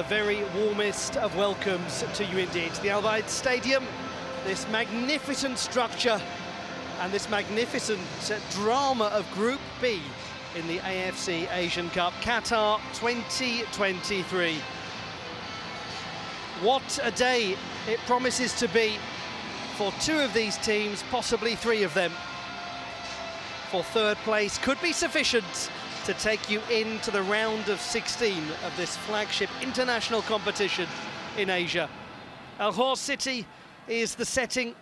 the very warmest of welcomes to you indeed. The Al Bayt Stadium, this magnificent structure and this magnificent uh, drama of Group B in the AFC Asian Cup, Qatar 2023. What a day it promises to be for two of these teams, possibly three of them. For third place could be sufficient to take you into the round of 16 of this flagship international competition in Asia. Al Khor City is the setting,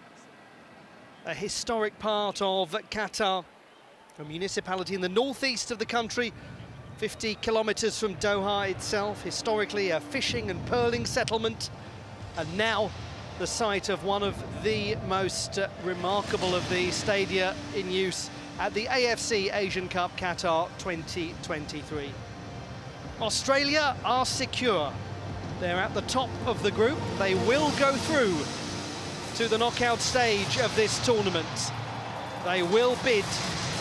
a historic part of Qatar, a municipality in the northeast of the country, 50 kilometres from Doha itself, historically a fishing and pearling settlement, and now the site of one of the most uh, remarkable of the stadia in use at the AFC Asian Cup Qatar 2023. Australia are secure. They're at the top of the group. They will go through to the knockout stage of this tournament. They will bid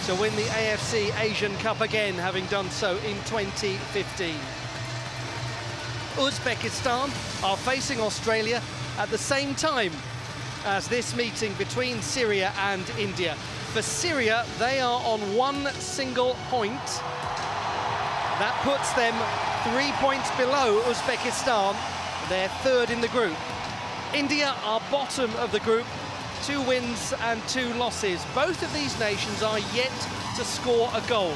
to win the AFC Asian Cup again, having done so in 2015. Uzbekistan are facing Australia at the same time as this meeting between Syria and India. For Syria, they are on one single point. That puts them three points below Uzbekistan. They're third in the group. India are bottom of the group, two wins and two losses. Both of these nations are yet to score a goal.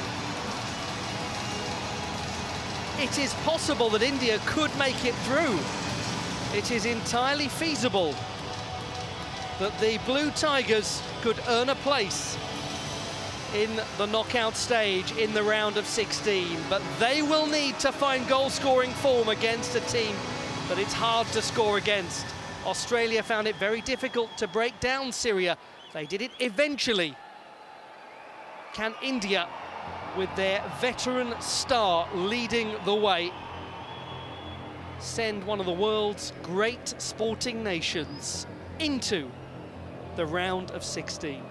It is possible that India could make it through. It is entirely feasible that the Blue Tigers could earn a place in the knockout stage in the round of 16. But they will need to find goal-scoring form against a team that it's hard to score against. Australia found it very difficult to break down Syria. They did it eventually. Can India, with their veteran star leading the way, send one of the world's great sporting nations into the round of 16.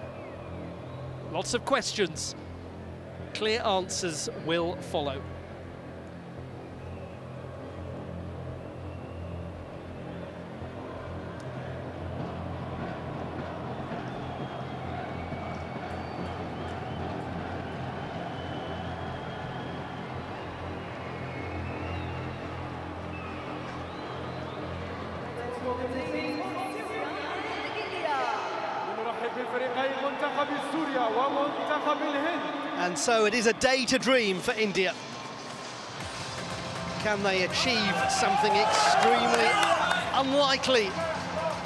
Lots of questions. Clear answers will follow. So it is a day to dream for India. Can they achieve something extremely unlikely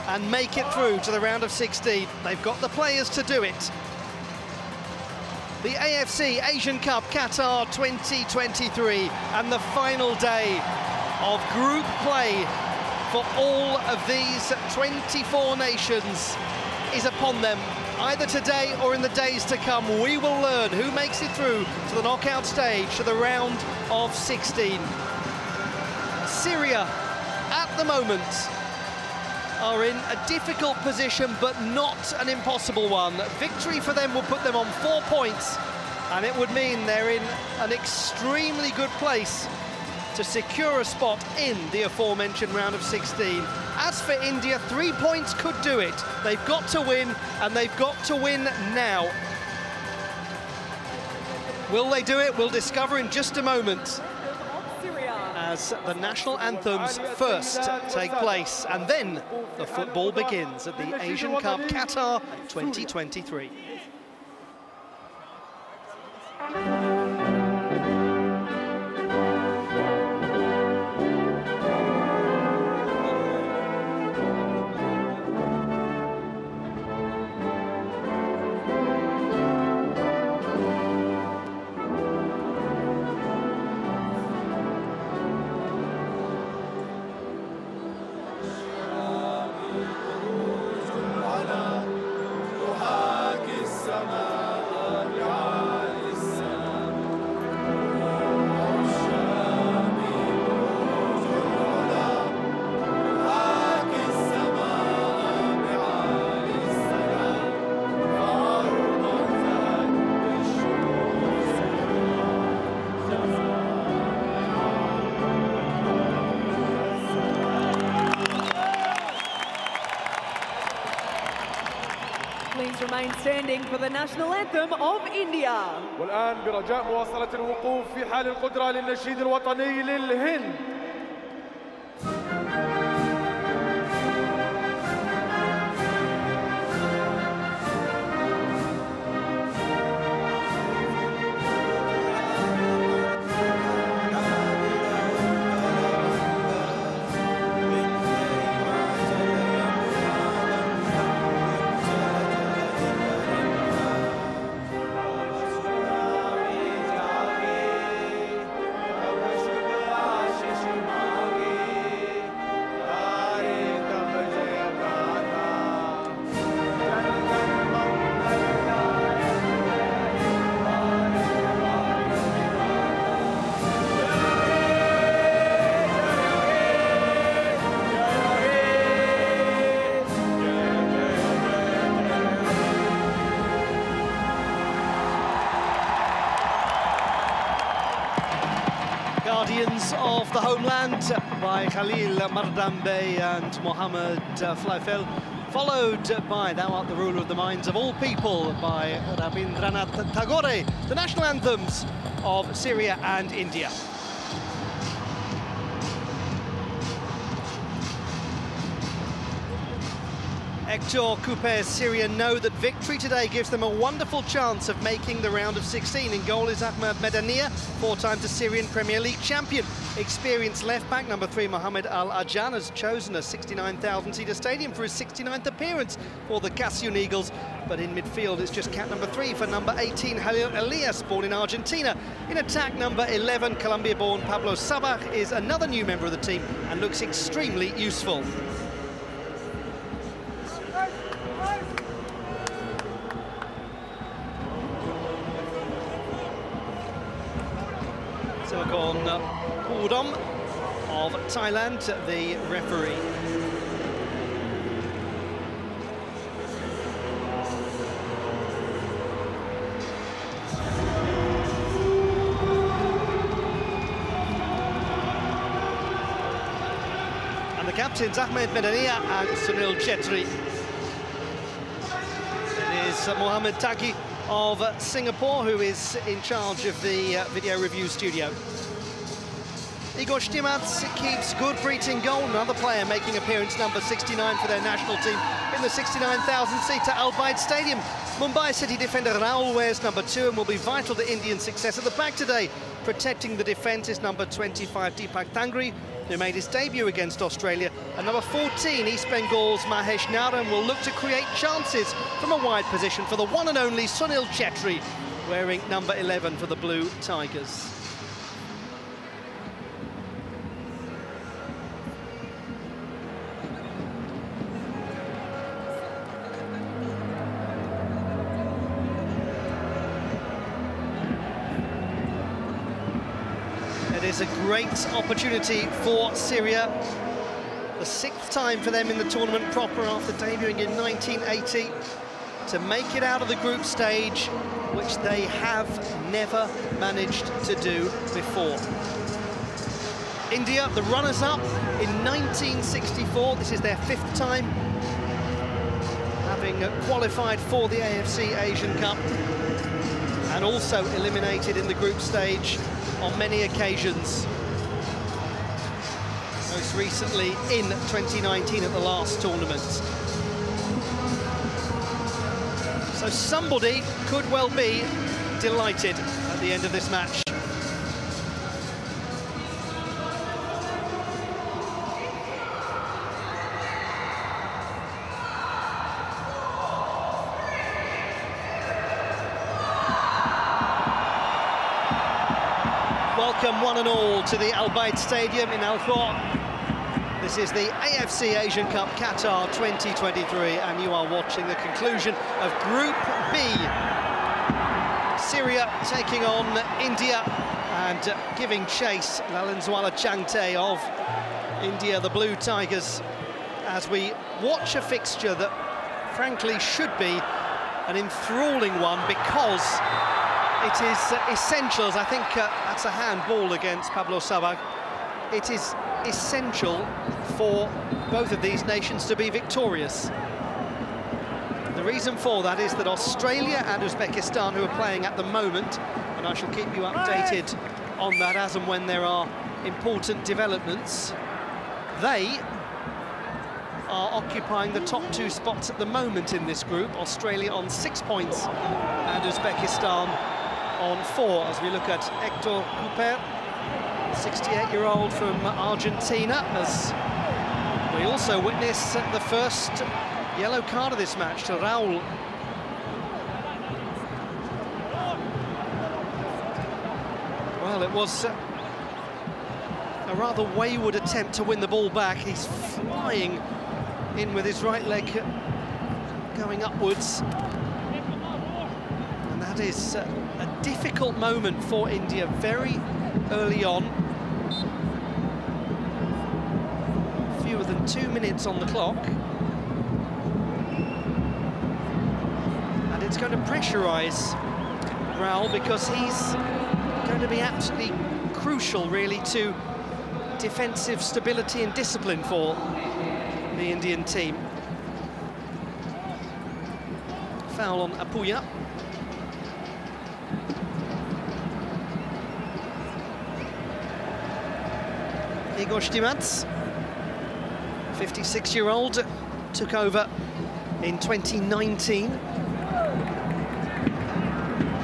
and make it through to the round of 16? They've got the players to do it. The AFC Asian Cup Qatar 2023 and the final day of group play for all of these 24 nations is upon them either today or in the days to come, we will learn who makes it through to the knockout stage, to the round of 16. Syria, at the moment, are in a difficult position, but not an impossible one. Victory for them will put them on four points, and it would mean they're in an extremely good place to secure a spot in the aforementioned round of 16. As for India, three points could do it. They've got to win, and they've got to win now. Will they do it? We'll discover in just a moment as the national anthems first take place and then the football begins at the Asian Cup Qatar 2023. For the national anthem of India. والآن برجاء مواصلة الوقوف في حال القدرة للنشيد الوطني للهند Guardians of the Homeland by Khalil Mardam Bey and Mohammed uh, Flaifel, followed by Thou Art the Ruler of the Minds of All People by Rabindranath Tagore, the national anthems of Syria and India. Hector Cúper's Syria know that victory today gives them a wonderful chance of making the round of 16. In goal is Ahmed Medania, four times a Syrian Premier League champion. Experienced left-back number three Mohamed Al-Ajan has chosen a 69,000-seater stadium for his 69th appearance for the Qasioun Eagles. But in midfield, it's just cat number three for number 18, Halil Elias, born in Argentina. In attack, number 11, Colombia-born Pablo Sabbag is another new member of the team and looks extremely useful. Thailand, the referee. And the captains Ahmed Medania and Sunil Chhetri. It is Mohamed Taqi of Singapore who is in charge of the uh, video review studio. Igor Stimac keeps Gurpreet in goal, another player making appearance number 69 for their national team in the 69,000-seater Al Bayt Stadium. Mumbai City defender Rahul wears number two and will be vital to Indian success at the back today. Protecting the defence is number 25 Deepak Tangri, who made his debut against Australia. And number 14, East Bengal's Mahesh Naorem will look to create chances from a wide position for the one and only Sunil Chhetri, wearing number 11 for the Blue Tigers. Great opportunity for Syria. The sixth time for them in the tournament proper after debuting in 1980 to make it out of the group stage, which they have never managed to do before. India, the runners-up in 1964. This is their fifth time having qualified for the AFC Asian Cup and also eliminated in the group stage on many occasions. Recently in 2019 at the last tournament. So somebody could well be delighted at the end of this match. Welcome one and all to the Al Bayt Stadium in Al. This is the AFC Asian Cup Qatar 2023 and you are watching the conclusion of Group B. Syria taking on India and uh, giving chase Lallianzuala Chhangte of India, the Blue Tigers, as we watch a fixture that frankly should be an enthralling one because it is uh, essential, as I think uh, that's a handball against Pablo Sabbag. It is essential for both of these nations to be victorious. The reason for that is that Australia and Uzbekistan, who are playing at the moment, and I shall keep you updated on that as and when there are important developments, they are occupying the top two spots at the moment in this group. Australia on six points and Uzbekistan on four. As we look at Hector Cúper, 68-year-old from Argentina, as we also witness the first yellow card of this match to Rahul. Well, it was a rather wayward attempt to win the ball back. He's flying in with his right leg going upwards. And that is a difficult moment for India very early on. Fewer than two minutes on the clock. And it's going to pressurise Rahul because he's going to be absolutely crucial, really, to defensive stability and discipline for the Indian team. Foul on Apuia. Igor Stimac, 56-year-old, took over in 2019.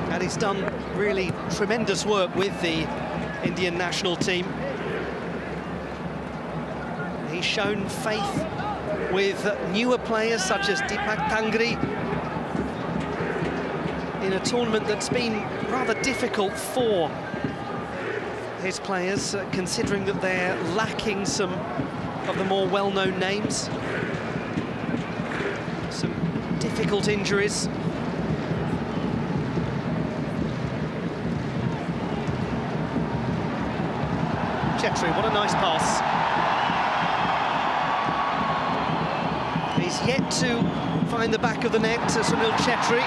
And he's done really tremendous work with the Indian national team. He's shown faith with newer players such as Deepak Tangri in a tournament that's been rather difficult for his players, uh, considering that they're lacking some of the more well-known names. Some difficult injuries. Chhetri, what a nice pass. He's yet to find the back of the net Sunil Chhetri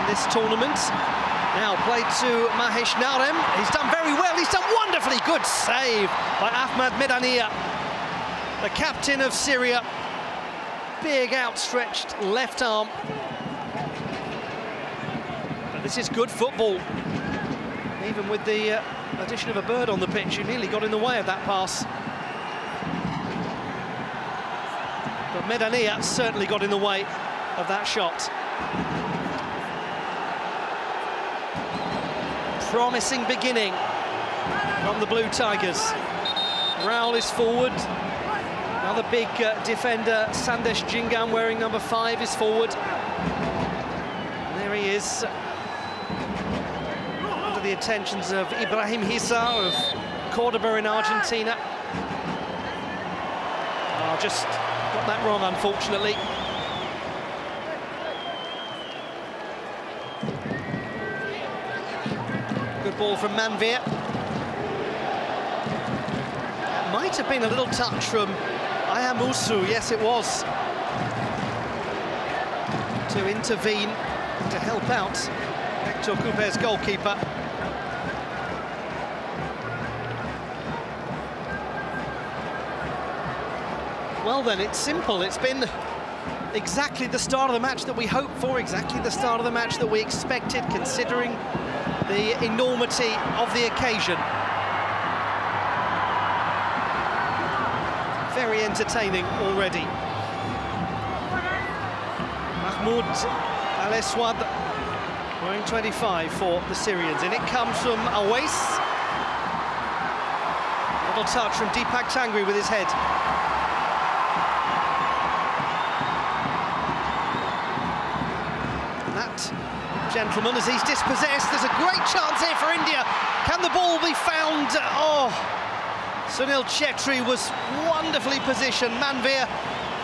in this tournament. Now played to Mahesh Naorem. He's done very well. He's done wonderfully. Good save by Ahmad Medania, the captain of Syria. Big outstretched left arm. But this is good football. Even with the uh, addition of a bird on the pitch, you nearly got in the way of that pass. But Medania certainly got in the way of that shot. Promising beginning from the Blue Tigers. Rahul is forward. Another big uh, defender, Sandesh Jhingan, wearing number five, is forward. And there he is. Under the attentions of Ibrahim Hissa of Cordoba in Argentina. Oh, just got that wrong, unfortunately. Good ball from Manvir. Might have been a little touch from Aiham Ousou, yes it was. To intervene, to help out Hector Cúper's goalkeeper. Well then, it's simple. It's been exactly the start of the match that we hoped for, exactly the start of the match that we expected, considering the enormity of the occasion. Very entertaining already. Mahmoud Al-Aswad wearing 25 for the Syrians. And it comes from Awais. Little touch from Deepak Tangri with his head. Gentlemen, as he's dispossessed. There's a great chance here for India. Can the ball be found? Oh, Sunil Chhetri was wonderfully positioned. Manvir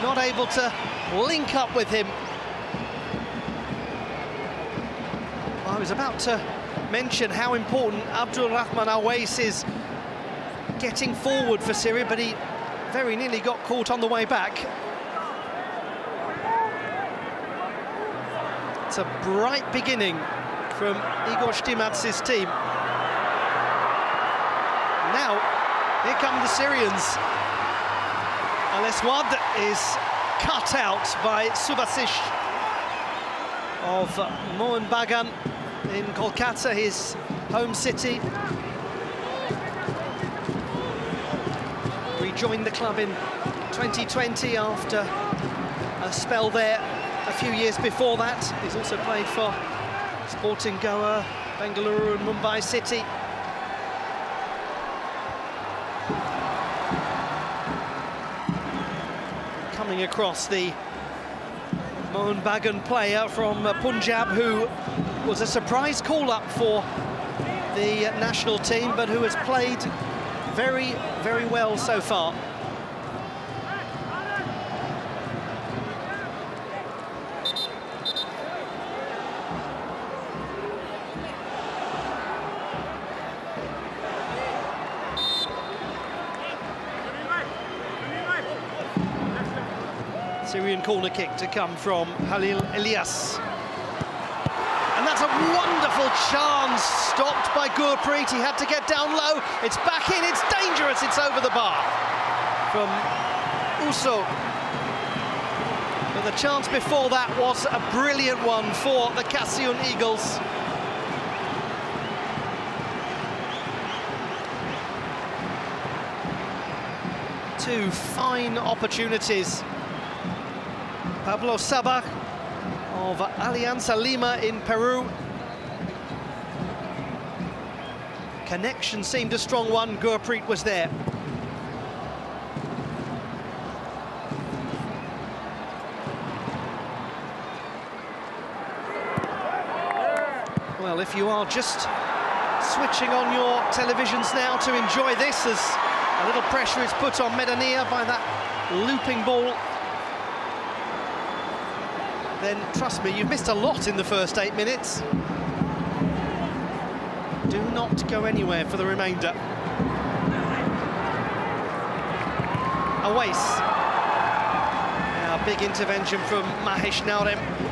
not able to link up with him. I was about to mention how important Abdul Rahman Awais is getting forward for Syria, but he very nearly got caught on the way back. A bright beginning from Igor Stimac's team. Now, here come the Syrians. Al-Aswad is cut out by Subhasish of Mohun Bagan in Kolkata, his home city. Rejoined the club in 2020 after a spell there few years before that. He's also played for Sporting Goa, Bengaluru and Mumbai City. Coming across the Mohun Bagan player from uh, Punjab who was a surprise call-up for the national team but who has played very, very well so far. Syrian corner kick to come from Halil Elias. And that's a wonderful chance, stopped by Gurpreet. He had to get down low. It's back in, it's dangerous, it's over the bar. From Ousou. But the chance before that was a brilliant one for the Qasioun Eagles. Two fine opportunities Pablo Sabbag of Alianza Lima in Peru. Connection seemed a strong one, Gurpreet was there. Well, if you are just switching on your televisions now to enjoy this as a little pressure is put on Medania by that looping ball then trust me, you've missed a lot in the first eight minutes. Do not go anywhere for the remainder. A Awais. Now, big intervention from Mahesh Naorem.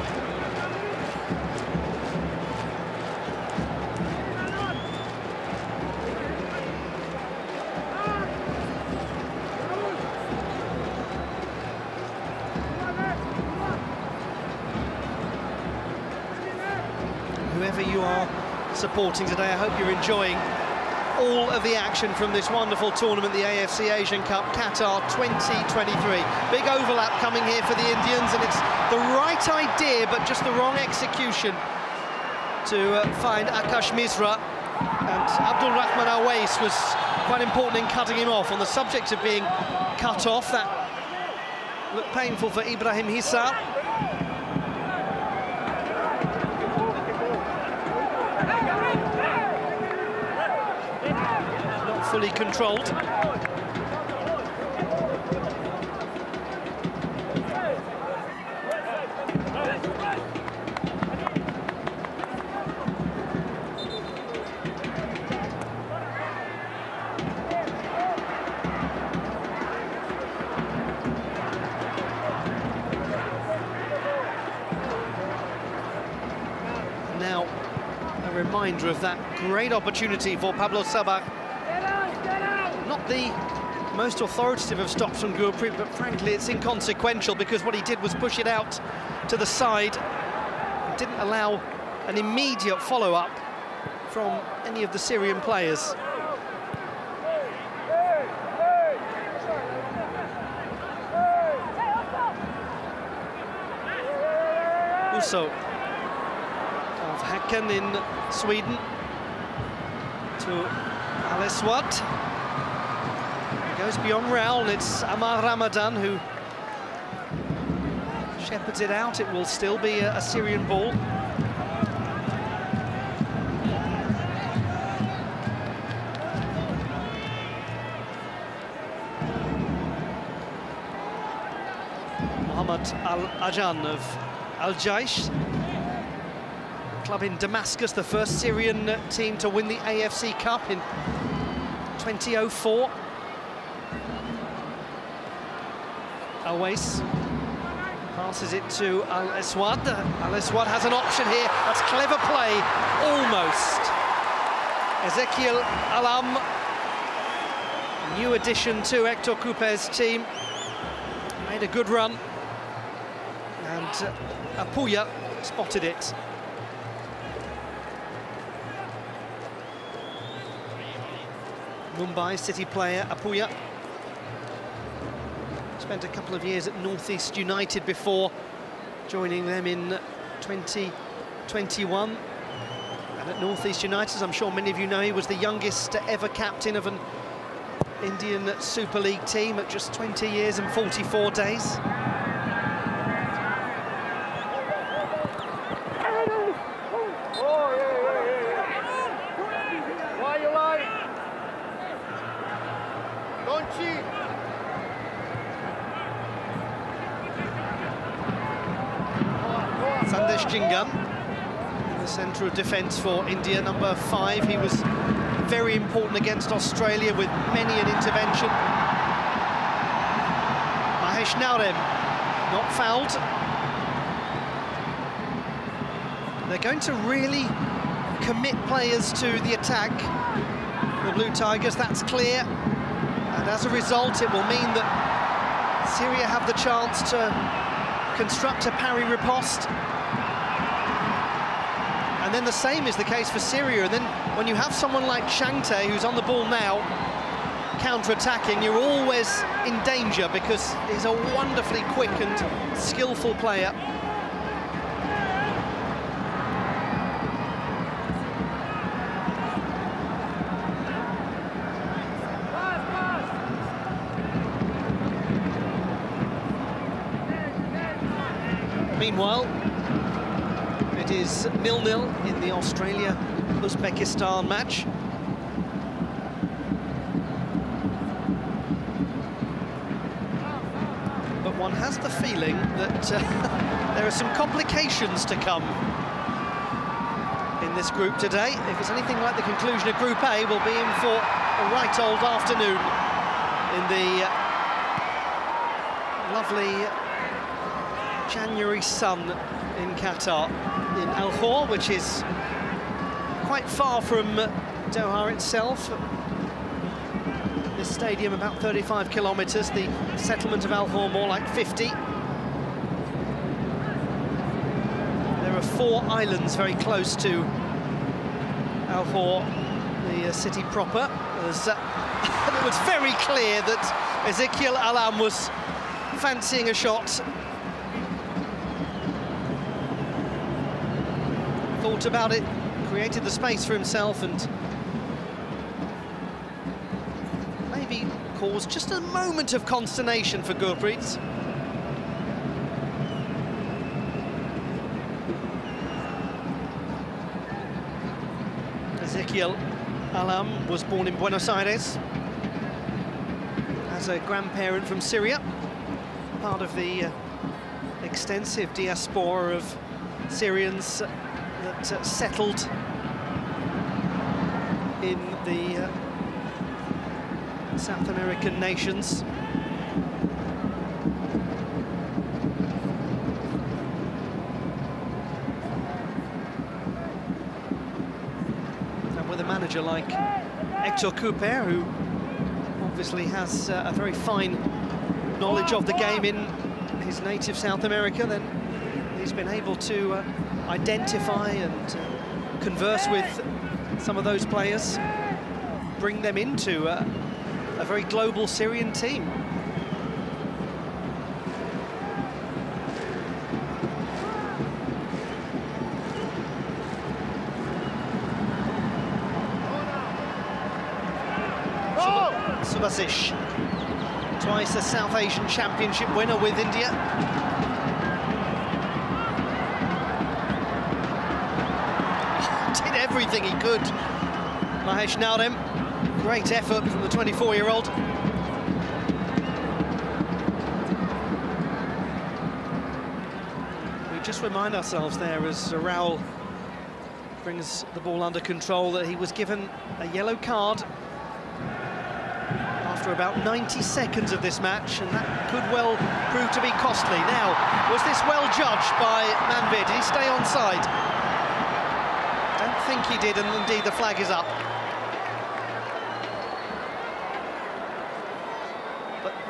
Supporting today, I hope you're enjoying all of the action from this wonderful tournament, the AFC Asian Cup Qatar 2023. Big overlap coming here for the Indians, and it's the right idea, but just the wrong execution to uh, find Akash Mishra. And Abdul Rahman Awais was quite important in cutting him off. On the subject of being cut off, that looked painful for Ibrahim Hissa. Fully controlled. Now, a reminder of that great opportunity for Pablo Sabbag the most authoritative of stops from Gurpreet, but frankly it's inconsequential because what he did was push it out to the side, didn't allow an immediate follow-up from any of the Syrian players. Ousou of Häcken in Sweden to Al Aswad goes beyond Rahul, it's Amar Ramadan who shepherds it out. It will still be a, a Syrian ball. Mohammed Al-Ajan of Al-Jaish. Club in Damascus, the first Syrian team to win the AFC Cup in 2004. Passes it to Al Aswad. Al Aswad has an option here. That's clever play, almost. Ezekiel Alam, new addition to Hector Cúper's team, made a good run. And uh, Apuia spotted it. Mumbai City player Apuia. Spent a couple of years at Northeast United before joining them in 2021. And at Northeast United, as I'm sure many of you know, he was the youngest ever captain of an Indian Super League team at just 20 years and 44 days. Sandesh Jhingan in the centre of defence for India, number five. He was very important against Australia with many an intervention. Mahesh Naorem not fouled. They're going to really commit players to the attack, the Blue Tigers, that's clear. And as a result, it will mean that Syria have the chance to construct a parry riposte then the same is the case for Syria. And then when you have someone like Chhangte, who's on the ball now, counter-attacking, you're always in danger because he's a wonderfully quick and skillful player. Meanwhile, it is nil-nil the Australia-Uzbekistan match. But one has the feeling that uh, there are some complications to come in this group today. If it's anything like the conclusion of Group A, we'll be in for a right old afternoon in the uh, lovely January sun in Qatar, in Al Khor, which is quite far from Doha itself. This stadium about 35 kilometres, the settlement of Al Khor more like 50. There are four islands very close to Al Khor, the uh, city proper. Was, uh, it was very clear that Ezekiel Alam was fancying a shot thought about it, created the space for himself and maybe caused just a moment of consternation for Gurpreet. Ezekiel Alam was born in Buenos Aires as a grandparent from Syria, part of the uh, extensive diaspora of Syrians that uh, settled the uh, South American nations. And with a manager like Hector Cúper, who obviously has uh, a very fine knowledge of the game in his native South America, then he's been able to uh, identify and uh, converse with some of those players, bring them into uh, a very global Syrian team. Subhasish, twice a South Asian Championship winner with India. Did everything he could. Mahesh Naorem, great effort from the 24-year-old. We just remind ourselves there as Rahul brings the ball under control that he was given a yellow card after about 90 seconds of this match, and that could well prove to be costly. Now, was this well judged by Manvir? Did he stay on side? Don't think he did, and indeed the flag is up.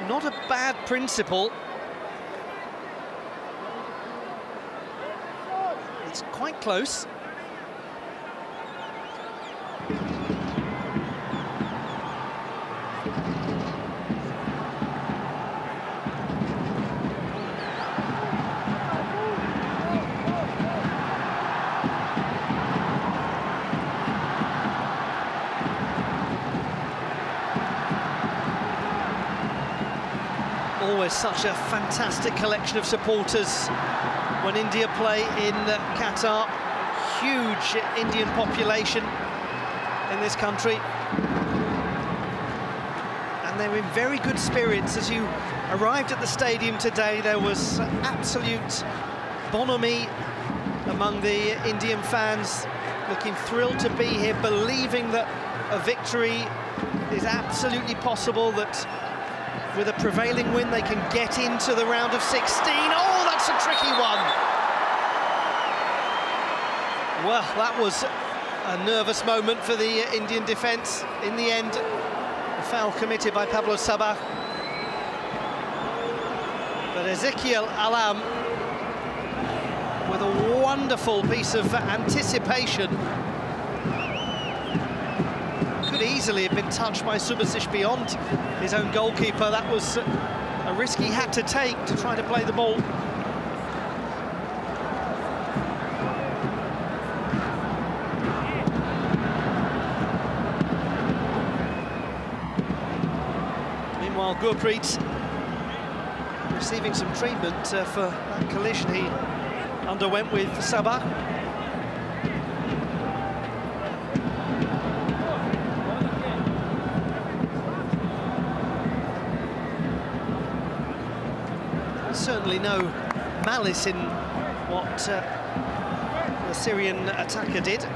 Not a bad principle. It's quite close. A fantastic collection of supporters when India play in uh, Qatar. Huge Indian population in this country. And they're in very good spirits. As you arrived at the stadium today, there was absolute bonhomie among the Indian fans, looking thrilled to be here, believing that a victory is absolutely possible, that with a prevailing win they can get into the round of 16. Oh, that's a tricky one. Well, that was a nervous moment for the Indian defence. In the end, a foul committed by Pablo Sabbag. But Ezekiel Alam, with a wonderful piece of anticipation, could easily have been touched by Subhasish beyond his own goalkeeper. That was a risk he had to take to try to play the ball. Meanwhile, Gurpreet receiving some treatment uh, for that collision he underwent with Sabbag. Certainly no malice in what uh, the Syrian attacker did. But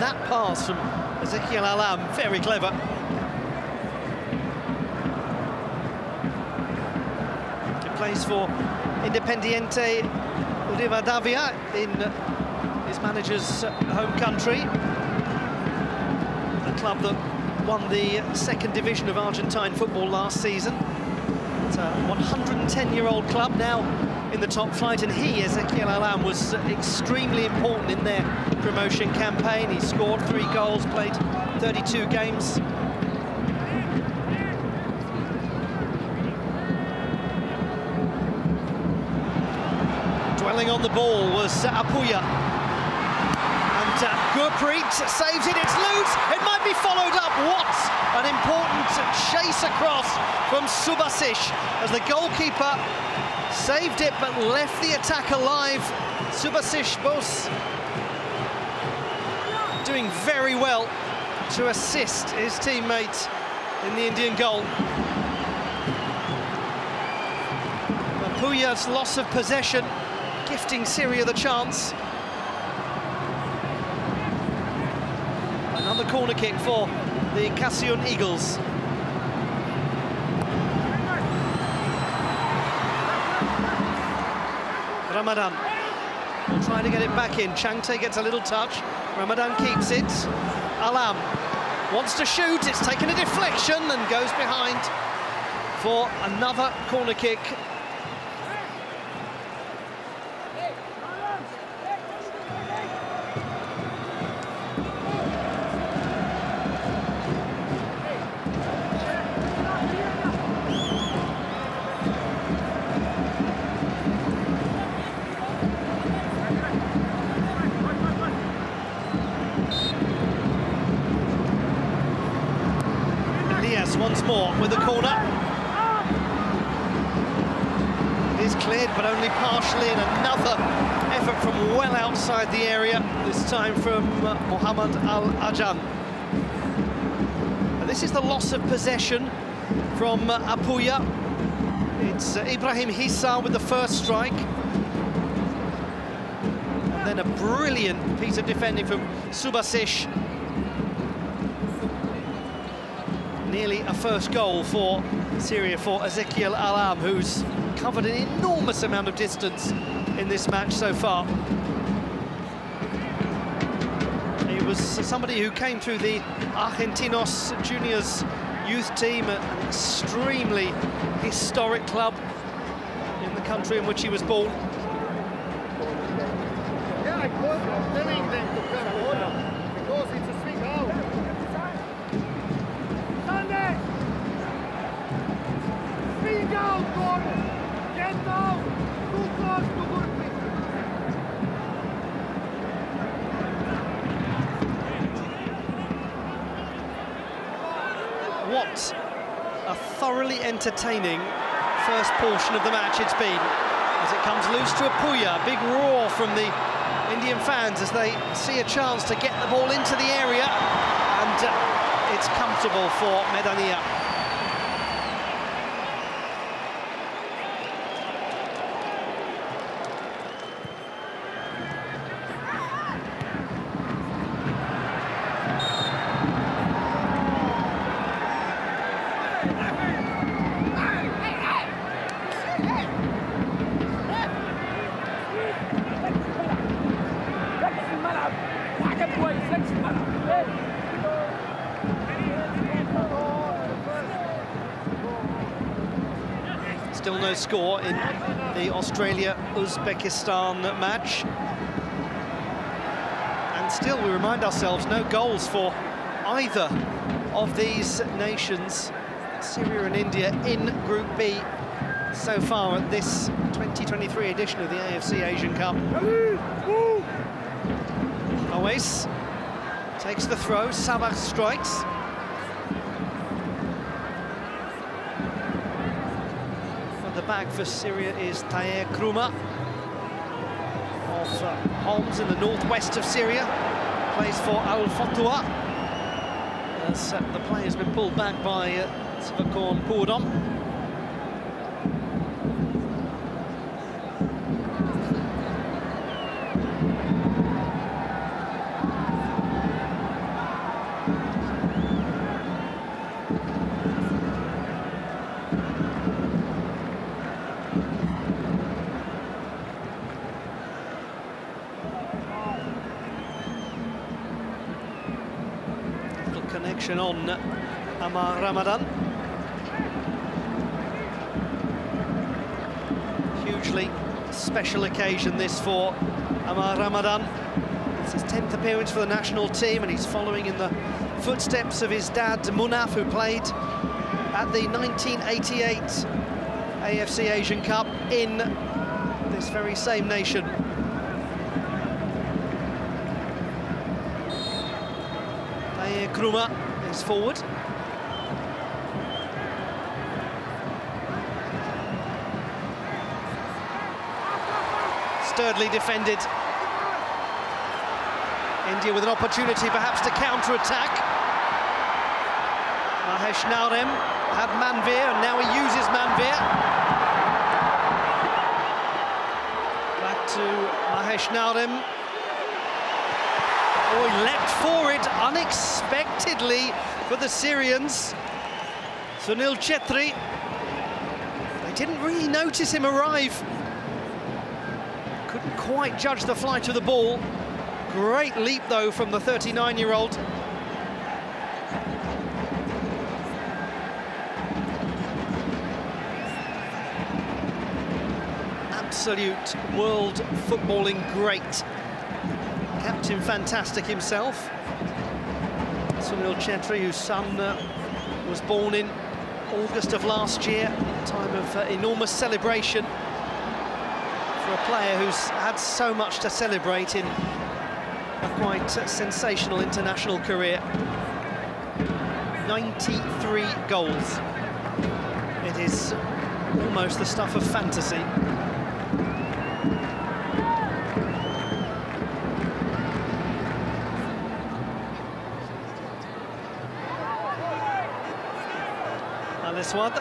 that pass from Ezekiel Alam, very clever. He plays for Independiente Rivadavia in his manager's home country. The club that won the second division of Argentine football last season. A 110-year-old club now in the top flight, and he, Ezekiel Alam, was extremely important in their promotion campaign. He scored three goals, played 32 games. Dwelling on the ball was Apuia. Gurpreet saves it, it's loose, it might be followed up. What an important chase across from Subhasish as the goalkeeper saved it but left the attack alive. Subhasish was doing very well to assist his teammate in the Indian goal. Apuia's loss of possession gifting Syria the chance. Another corner kick for the Qasioun Eagles. Ramadan will try to get it back in. Chhangte gets a little touch. Ramadan keeps it. Alam wants to shoot. It's taken a deflection and goes behind for another corner kick once more with the corner. It is cleared, but only partially, and another effort from well outside the area, this time from uh, Mohammad Al-Ajan. This is the loss of possession from uh, Apuia. It's uh, Ibrahim Hissa with the first strike. And then a brilliant piece of defending from Subhasish nearly a first goal for Syria, for Ezequiel Alam, who's covered an enormous amount of distance in this match so far. He was somebody who came through the Argentinos Juniors youth team, an extremely historic club in the country in which he was born. telling them to come on because it's a swing out. Sunday! Swing out, Gordon! Get down! Too close to Gurpreet! What a thoroughly entertaining first portion of the match it's been. As it comes loose to Apuia, big roar from the Indian fans as they see a chance to get the ball into the area and uh, it's comfortable for Madania. Still no score in the Australia-Uzbekistan match. And still, we remind ourselves, no goals for either of these nations, Syria and India, in Group B so far at this 2023 edition of the AFC Asian Cup. Awais takes the throw, Sabbag strikes. At the back for Syria is Taher Kruma of uh, Homs in the northwest of Syria. Plays for Al Fatwa. As uh, the play has been pulled back by uh, Sivakorn Pu-udom. Connection on Amar Ramadan. Hugely special occasion this for Amar Ramadan. It's his 10th appearance for the national team and he's following in the footsteps of his dad Munaf who played at the 1988 AFC Asian Cup in this very same nation. Kruma is forward. Sturdily defended. India with an opportunity perhaps to counter-attack. Mahesh Naorem had Manvir and now he uses Manvir. Back to Mahesh Naorem. He leapt for it unexpectedly for the Syrians. Sunil Chhetri. They didn't really notice him arrive. Couldn't quite judge the flight of the ball. Great leap, though, from the 39-year-old. Absolute world footballing great captain fantastic himself. Sunil Chhetri, whose son uh, was born in August of last year, time of uh, enormous celebration for a player who's had so much to celebrate in a quite uh, sensational international career. 93 goals. It is almost the stuff of fantasy. Al-Aswad.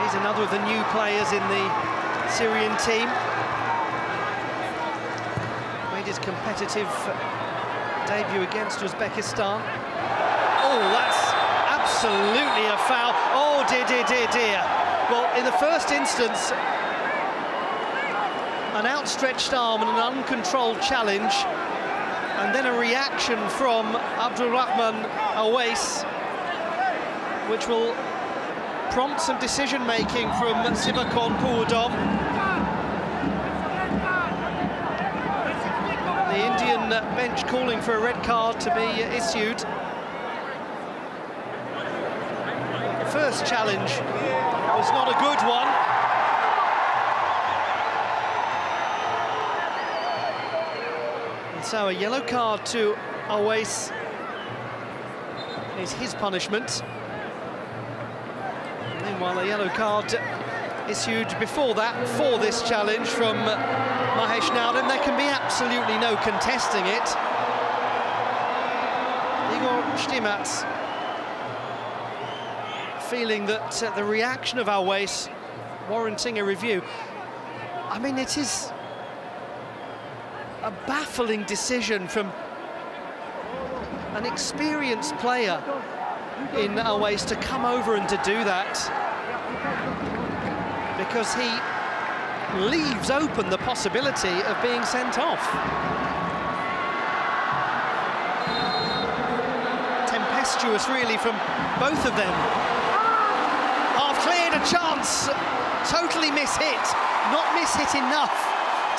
He's another of the new players in the Syrian team. Made his competitive debut against Uzbekistan. Oh, that's absolutely a foul. Oh, dear, dear, dear, dear. Well, in the first instance, an outstretched arm and an uncontrolled challenge and then a reaction from Abdul Rahman Awais, which will prompt some decision making from Sivakorn Pu-udom. The Indian bench calling for a red card to be issued. First challenge was not a good one. so a yellow card to Owais is his punishment. Meanwhile, a yellow card issued before that for this challenge from Mahesh Naorem. There can be absolutely no contesting it. Igor Stimac feeling that uh, the reaction of Awais warranting a review. I mean, it is a baffling decision from an experienced player in Awais to come over and to do that because he leaves open the possibility of being sent off. Tempestuous really from both of them. Half cleared a chance, totally miss-hit, not miss-hit enough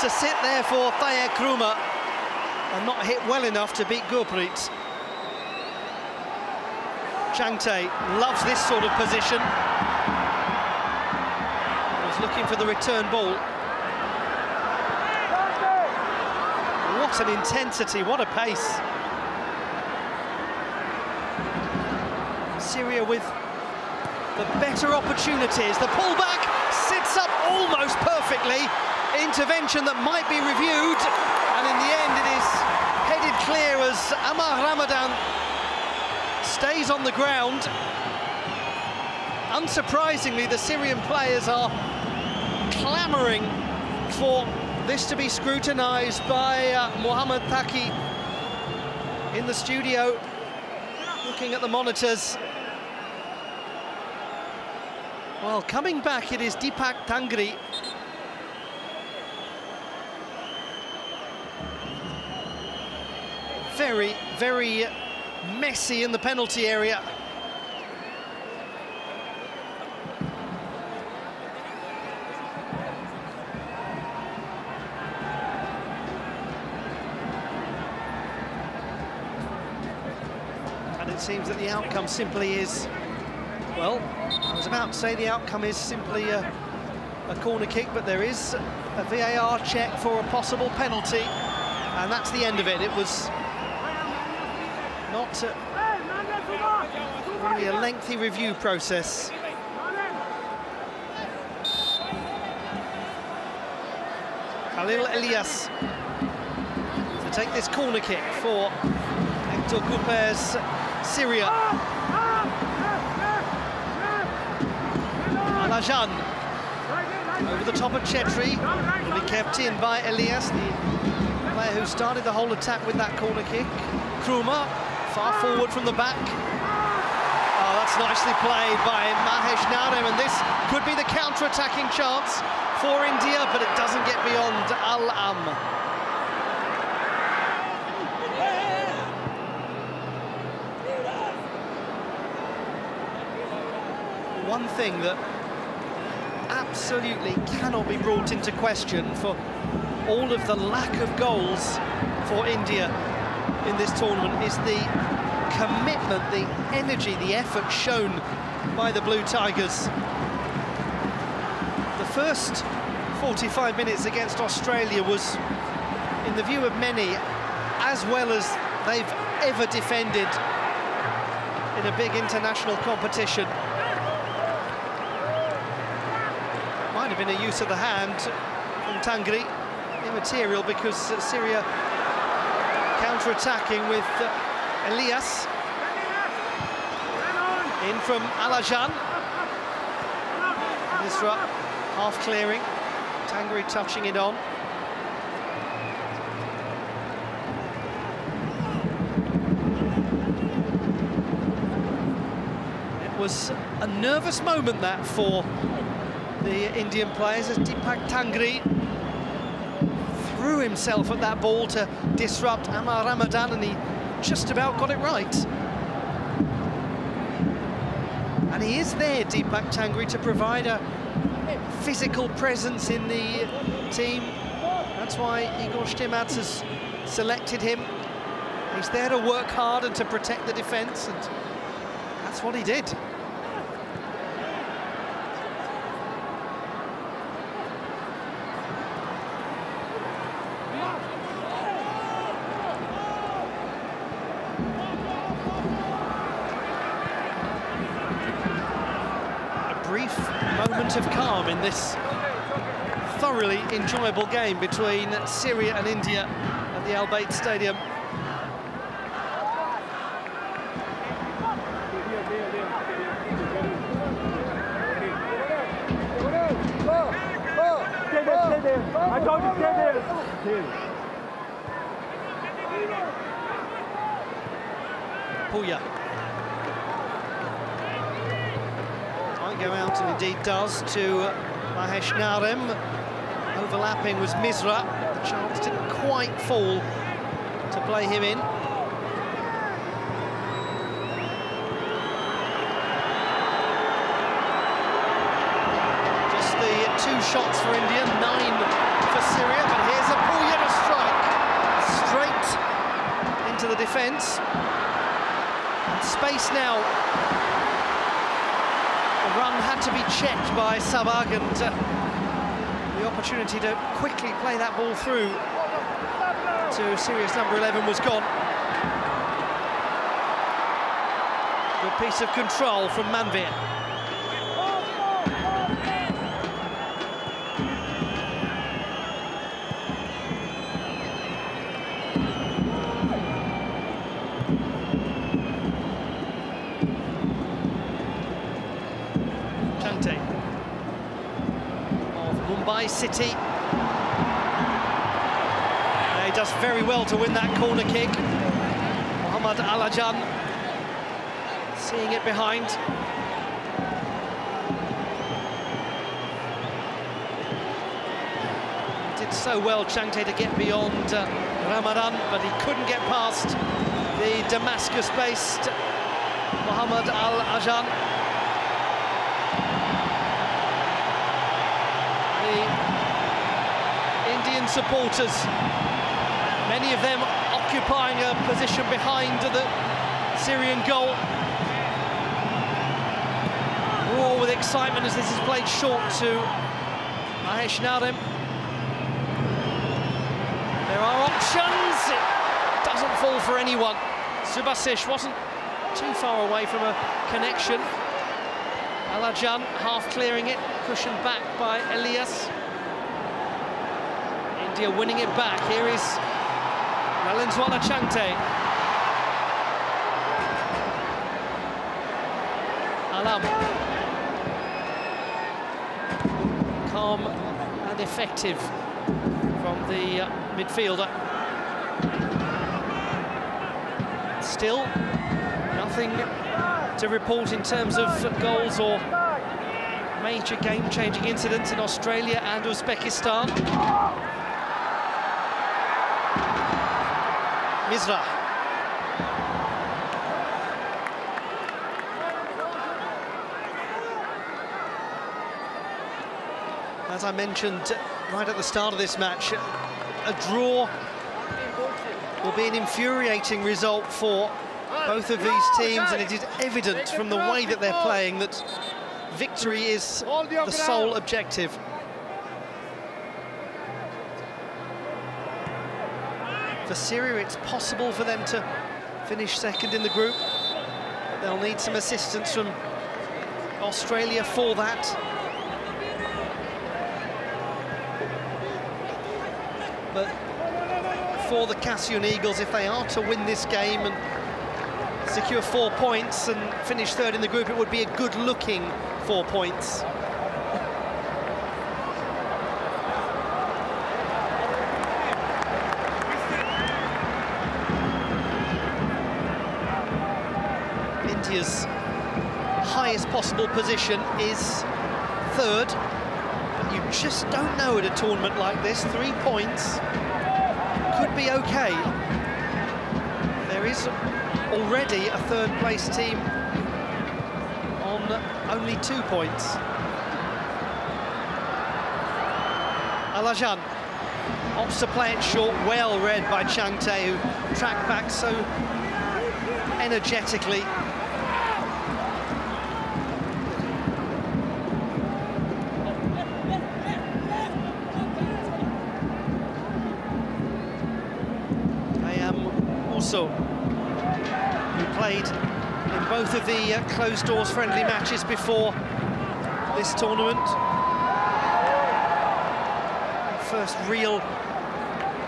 to sit there for Thayer Kruma and not hit well enough to beat Gurpreet. Chhangte loves this sort of position. Looking for the return ball. What an intensity, what a pace. Syria with the better opportunities. The pullback sits up almost perfectly. Intervention that might be reviewed. And in the end, it is headed clear as Amar Ramadan stays on the ground. Unsurprisingly, the Syrian players are clamouring for this to be scrutinised by uh, Mohamed Taqi in the studio, looking at the monitors. Well, coming back, it is Deepak Tangri. Very, very messy in the penalty area. And it seems that the outcome simply is, well, I was about to say the outcome is simply a, a corner kick, but there is a VAR check for a possible penalty, and that's the end of it. It was not uh, really a lengthy review process. Khalil Elias to take this corner kick for Hector Cúper's Syria. Alajan over the top of Chhetri will be kept in by Elias, the player who started the whole attack with that corner kick. Kruma far forward from the back. Oh, that's nicely played by Mahesh Naorem, and this could be the counter-attacking chance for India, but it doesn't get beyond Al-Am. Thing that absolutely cannot be brought into question for all of the lack of goals for India in this tournament is the commitment, the energy, the effort shown by the Blue Tigers. The first 45 minutes against Australia was, in the view of many, as well as they've ever defended in a big international competition. Might have been a use of the hand from Tangri, immaterial because Syria counter-attacking with uh, Elias. In from Alajan. Mishra half clearing. Tangri touching it on. It was a nervous moment that for the Indian players as Deepak Tangri threw himself at that ball to disrupt Amar Ramadan and he just about got it right. And he is there, Deepak Tangri, to provide a physical presence in the team. That's why Igor Stimac has selected him. He's there to work hard and to protect the defence, and that's what he did. A brief moment of calm in this thoroughly enjoyable game between Syria and India at the Al Bayt Stadium. I. Puya. Might go out and indeed does to Mahesh Naorem. Overlapping was Mishra. The chance didn't quite fall to play him in. Just the two shots for India, nine for Syria, but here's a Puya to strike. Straight into the defence. Space now. The run had to be checked by Sabbag and uh, opportunity to quickly play that ball through to Syria's number 11 was gone. Good piece of control from Manvir. Chhangte of Mumbai City. He does very well to win that corner kick. Muhammad Alajan seeing it behind. He did so well, Chhangte, to get beyond uh, Ramadan, but he couldn't get past the Damascus-based Muhammad Al-Ajan. the Indian supporters, many of them occupying a position behind the Syrian goal. Roar with excitement as this is played short to Mahesh Naorem. There are options, it doesn't fall for anyone. Subhasish wasn't too far away from a connection. Alajan half clearing it, cushioned back by Elias. India winning it back. Here is Lallianzuala Chhangte. Alam. Calm and effective from the uh, midfielder. Still, nothing to report in terms of goals or major game-changing incidents in Australia and Uzbekistan. As I mentioned right at the start of this match, a draw will be an infuriating result for both of these teams, and it is evident from the way that they're playing that victory is the sole objective. For Syria, it's possible for them to finish second in the group. But they'll need some assistance from Australia for that. But for the Qasioun Eagles, if they are to win this game and secure four points and finish third in the group, it would be a good-looking four points. India's highest possible position is third, but you just don't know at a tournament like this. Three points could be okay. There is already a third place team on only two points. Alajan opts to play it short, well read by Chhangte, who tracked back so energetically. Of the uh, closed doors friendly matches before this tournament. First real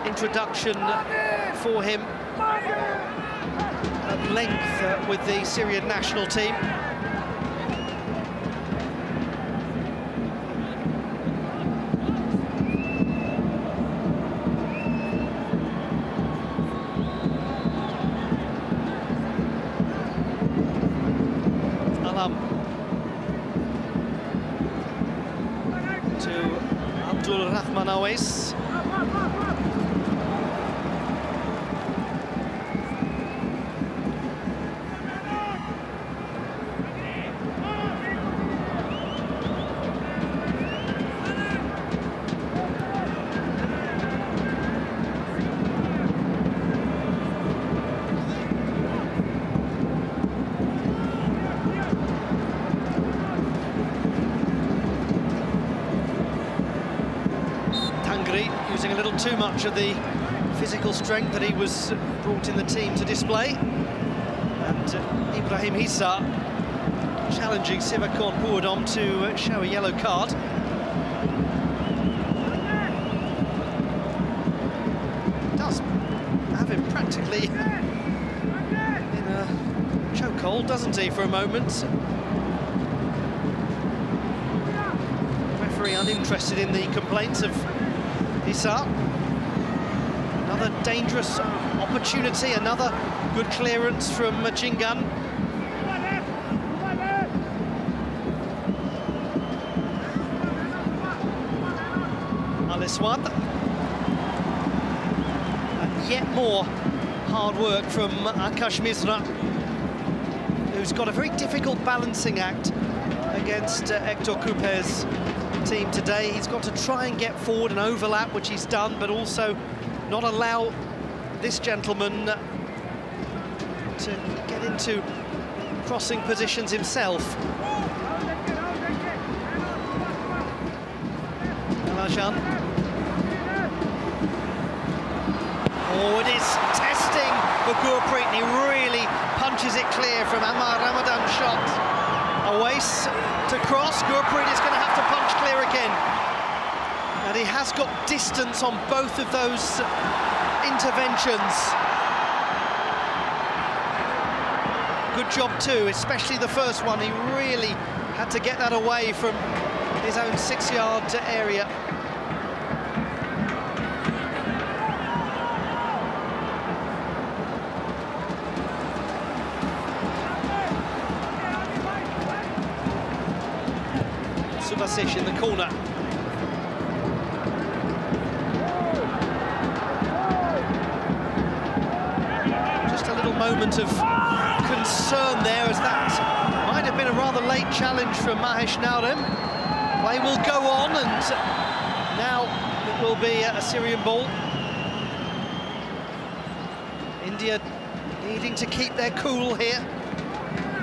introduction for him at length uh, with the Syrian national team. Much of the physical strength that he was brought in the team to display. And uh, Ibrahim Hissa challenging Sivakorn Pu-udom to uh, show a yellow card. Does have him practically in a chokehold, doesn't he, for a moment? Referee uninterested in the complaints of Issa. Another dangerous opportunity, another good clearance from Jhingan. Aliswad. And yet more hard work from Akash Mishra, who's got a very difficult balancing act against uh, Hector Cúper's team today. He's got to try and get forward and overlap, which he's done, but also not allow this gentleman to get into crossing positions himself. Alajan. Oh, it is testing for and he really punches it clear from Amar Ramadan's shot. Awais to cross, Gurpreet is going to have to punch clear again. He has got distance on both of those interventions. Good job too, especially the first one. He really had to get that away from his own six-yard area. Syrian ball. India needing to keep their cool here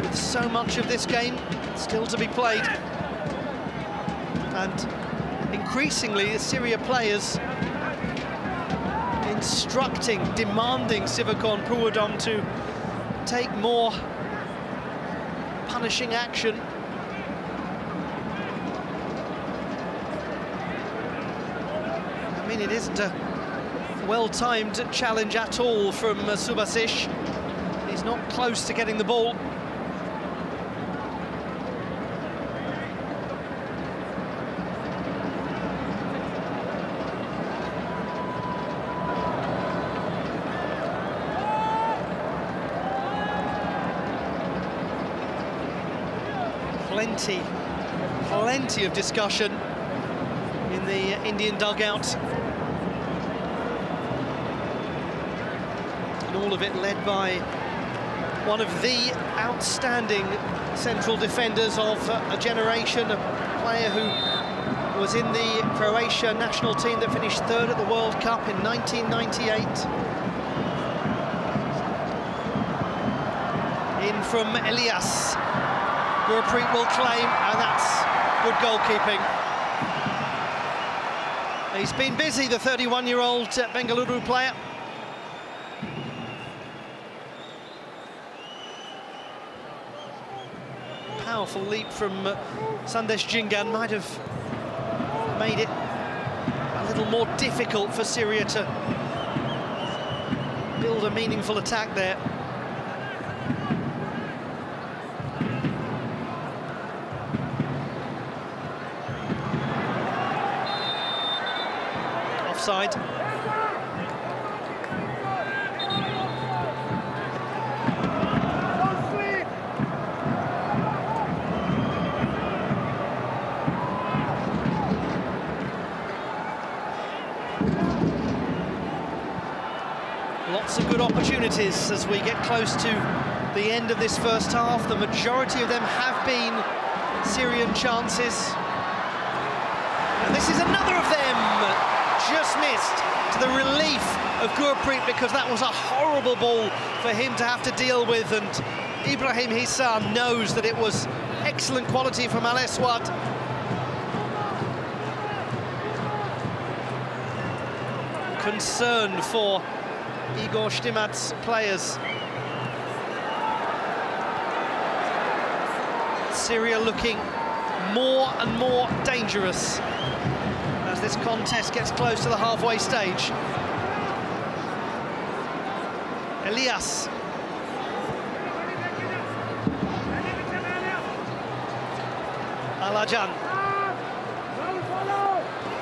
with so much of this game still to be played. And increasingly the Syria players instructing, demanding Sivakorn Pu-udom to take more punishing action. I mean, it isn't a well-timed challenge at all from uh, Subhasish. He's not close to getting the ball. plenty, plenty of discussion in the Indian dugout. All of it led by one of the outstanding central defenders of uh, a generation, a player who was in the Croatia national team that finished third at the World Cup in 1998. In from Elias. Gurpreet will claim, and that's good goalkeeping. He's been busy, the 31-year-old Bengaluru player. Powerful leap from uh, Sandesh Jhingan might have made it a little more difficult for Syria to build a meaningful attack there. Offside. Lots of good opportunities as we get close to the end of this first half. The majority of them have been Syrian chances. And this is another of them, just missed, to the relief of Gurpreet because that was a horrible ball for him to have to deal with and Ibrahim Hysam knows that it was excellent quality from Al Aswad. Concern for Igor Stimac's players. Syria looking more and more dangerous as this contest gets close to the halfway stage. Elias. Alajan.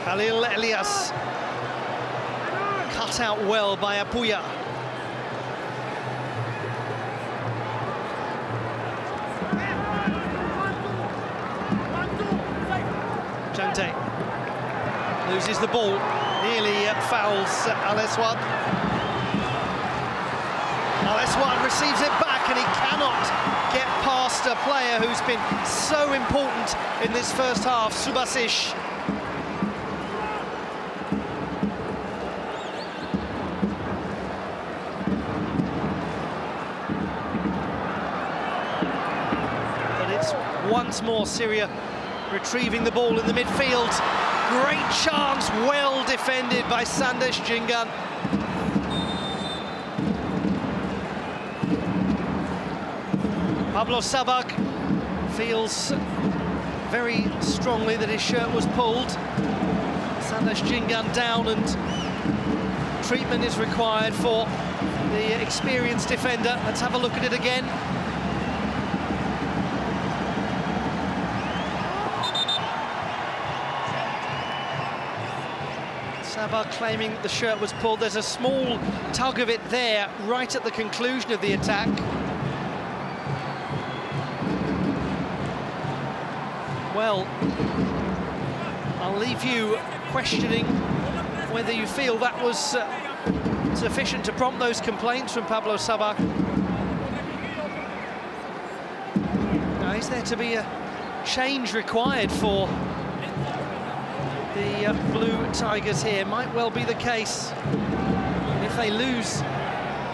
Khalil Elias cut out well by Apuia. Loses the ball, nearly uh, fouls uh, Al Aswad. Al receives it back and he cannot get past a player who's been so important in this first half, Subhasish. It's once more Syria retrieving the ball in the midfield. Great chance, well defended by Sandesh Jhingan. Pablo Sabbag feels very strongly that his shirt was pulled. Sandesh Jhingan down and treatment is required for the experienced defender. Let's have a look at it again. Sabbag claiming the shirt was pulled. There's a small tug of it there, right at the conclusion of the attack. Well, I'll leave you questioning whether you feel that was uh, sufficient to prompt those complaints from Pablo Sabbag. Now, is there to be a change required for uh, Blue Tigers here. Might well be the case. If they lose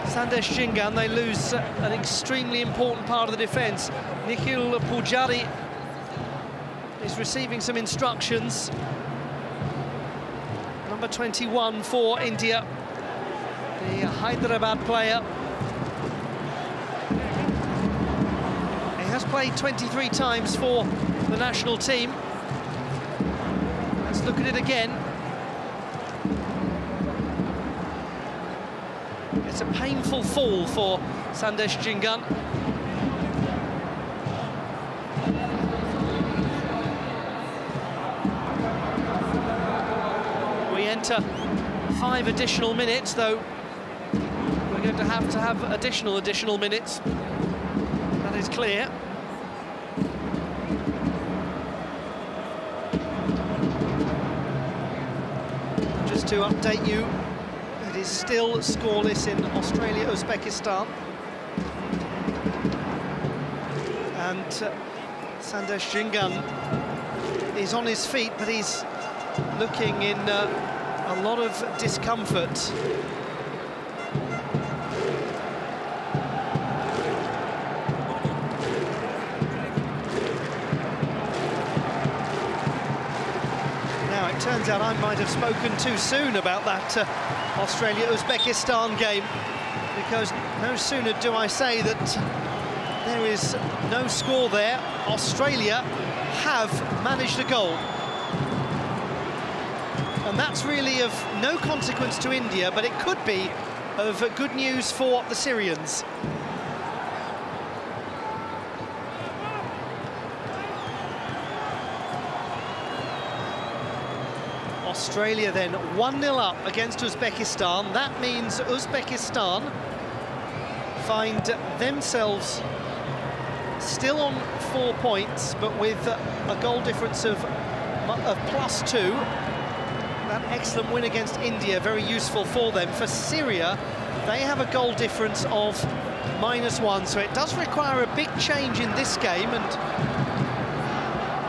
Sandesh Jhingan, they lose uh, an extremely important part of the defence. Nikhil Poojary is receiving some instructions. Number 21 for India, the Hyderabad player. He has played 23 times for the national team look at it again. It's a painful fall for Sandesh Jhingan. We enter five additional minutes, though we're going to have to have additional additional minutes. That is clear. To update you. It is still scoreless in Australia, Uzbekistan. And uh, Sandesh Jhingan is on his feet, but he's looking in uh, a lot of discomfort. Out I might have spoken too soon about that uh, Australia-Uzbekistan game because no sooner do I say that there is no score there, Australia have managed a goal. And that's really of no consequence to India, but it could be of good news for the Syrians. Australia then 1-0 up against Uzbekistan. That means Uzbekistan find themselves still on four points, but with a goal difference of, of plus two. That excellent win against India, very useful for them. For Syria, they have a goal difference of minus one, so it does require a big change in this game and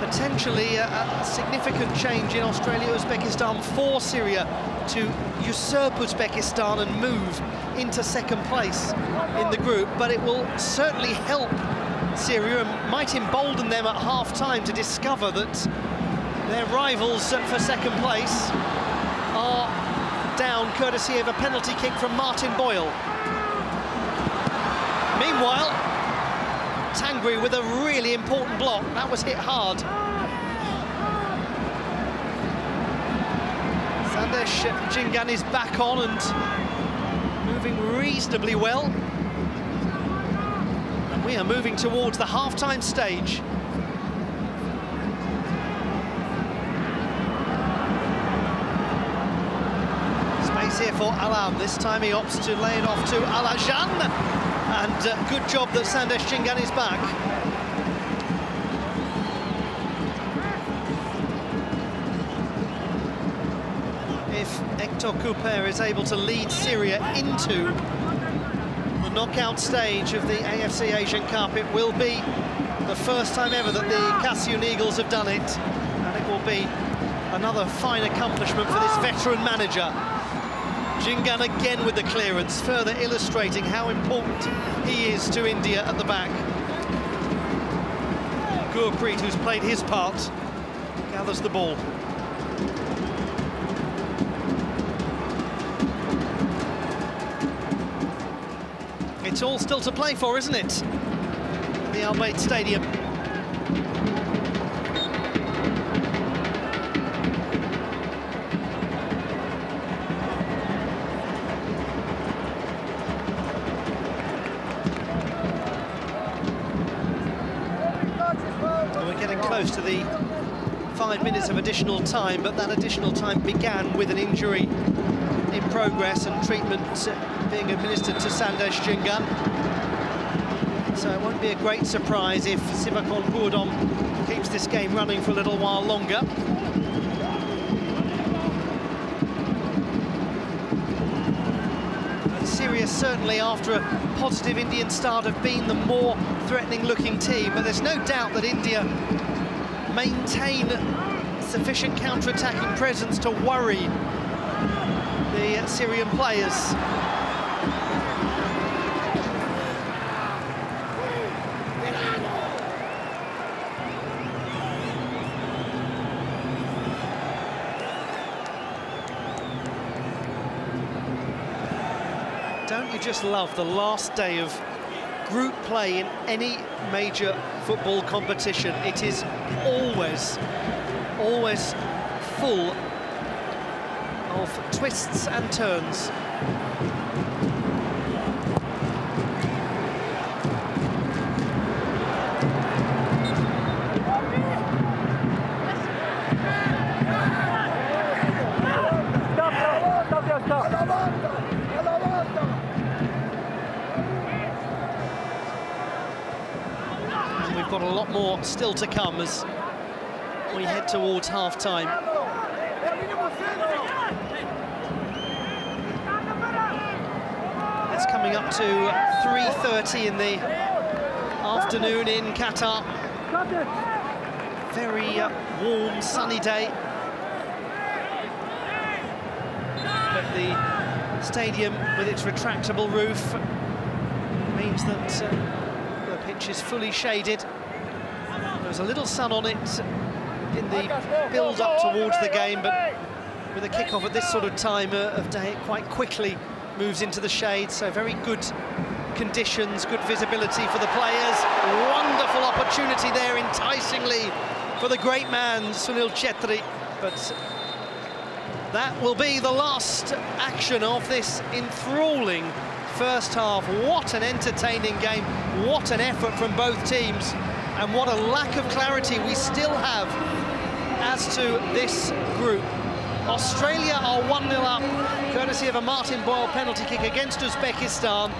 potentially a, a significant change in Australia-Uzbekistan for Syria to usurp Uzbekistan and move into second place in the group, but it will certainly help Syria and might embolden them at half-time to discover that their rivals for second place are down courtesy of a penalty kick from Martin Boyle. Meanwhile, Tangri with a really important block. That was hit hard. Sandesh Jhingan is back on and moving reasonably well. And we are moving towards the half-time stage. Space here for Alam. This time he opts to lay it off to Alajan. And uh, good job that Sandesh Jhingan is back. If Hector Cúper is able to lead Syria into the knockout stage of the AFC Asian Cup, it will be the first time ever that the Qasioun Eagles have done it. And it will be another fine accomplishment for this veteran manager. Jhingan again with the clearance, further illustrating how important he is to India at the back. Gurpreet, who's played his part, gathers the ball. It's all still to play for, isn't it? The Al Stadium. Minutes of additional time, but that additional time began with an injury in progress and treatment uh, being administered to Sandesh Jhingan. So it won't be a great surprise if Sivakorn Pu-udom keeps this game running for a little while longer. Syria certainly, after a positive Indian start, have been the more threatening looking team, but there's no doubt that India maintain sufficient counter-attacking presence to worry the Syrian players. Don't you just love the last day of group play in any major football competition, it is always, always full of twists and turns. We've got a lot more still to come as towards half-time. It's coming up to 3.30 in the afternoon in Qatar. Very uh, warm, sunny day. But the stadium with its retractable roof means that uh, the pitch is fully shaded. There's a little sun on it in the build-up towards the game, but with a kick-off at this sort of time uh, of day, it quite quickly moves into the shade, so very good conditions, good visibility for the players. Wonderful opportunity there, enticingly, for the great man, Sunil Chhetri, but that will be the last action of this enthralling first half. What an entertaining game, what an effort from both teams, and what a lack of clarity we still have as to this group. Australia are 1-0 up, courtesy of a Martin Boyle penalty kick against Uzbekistan.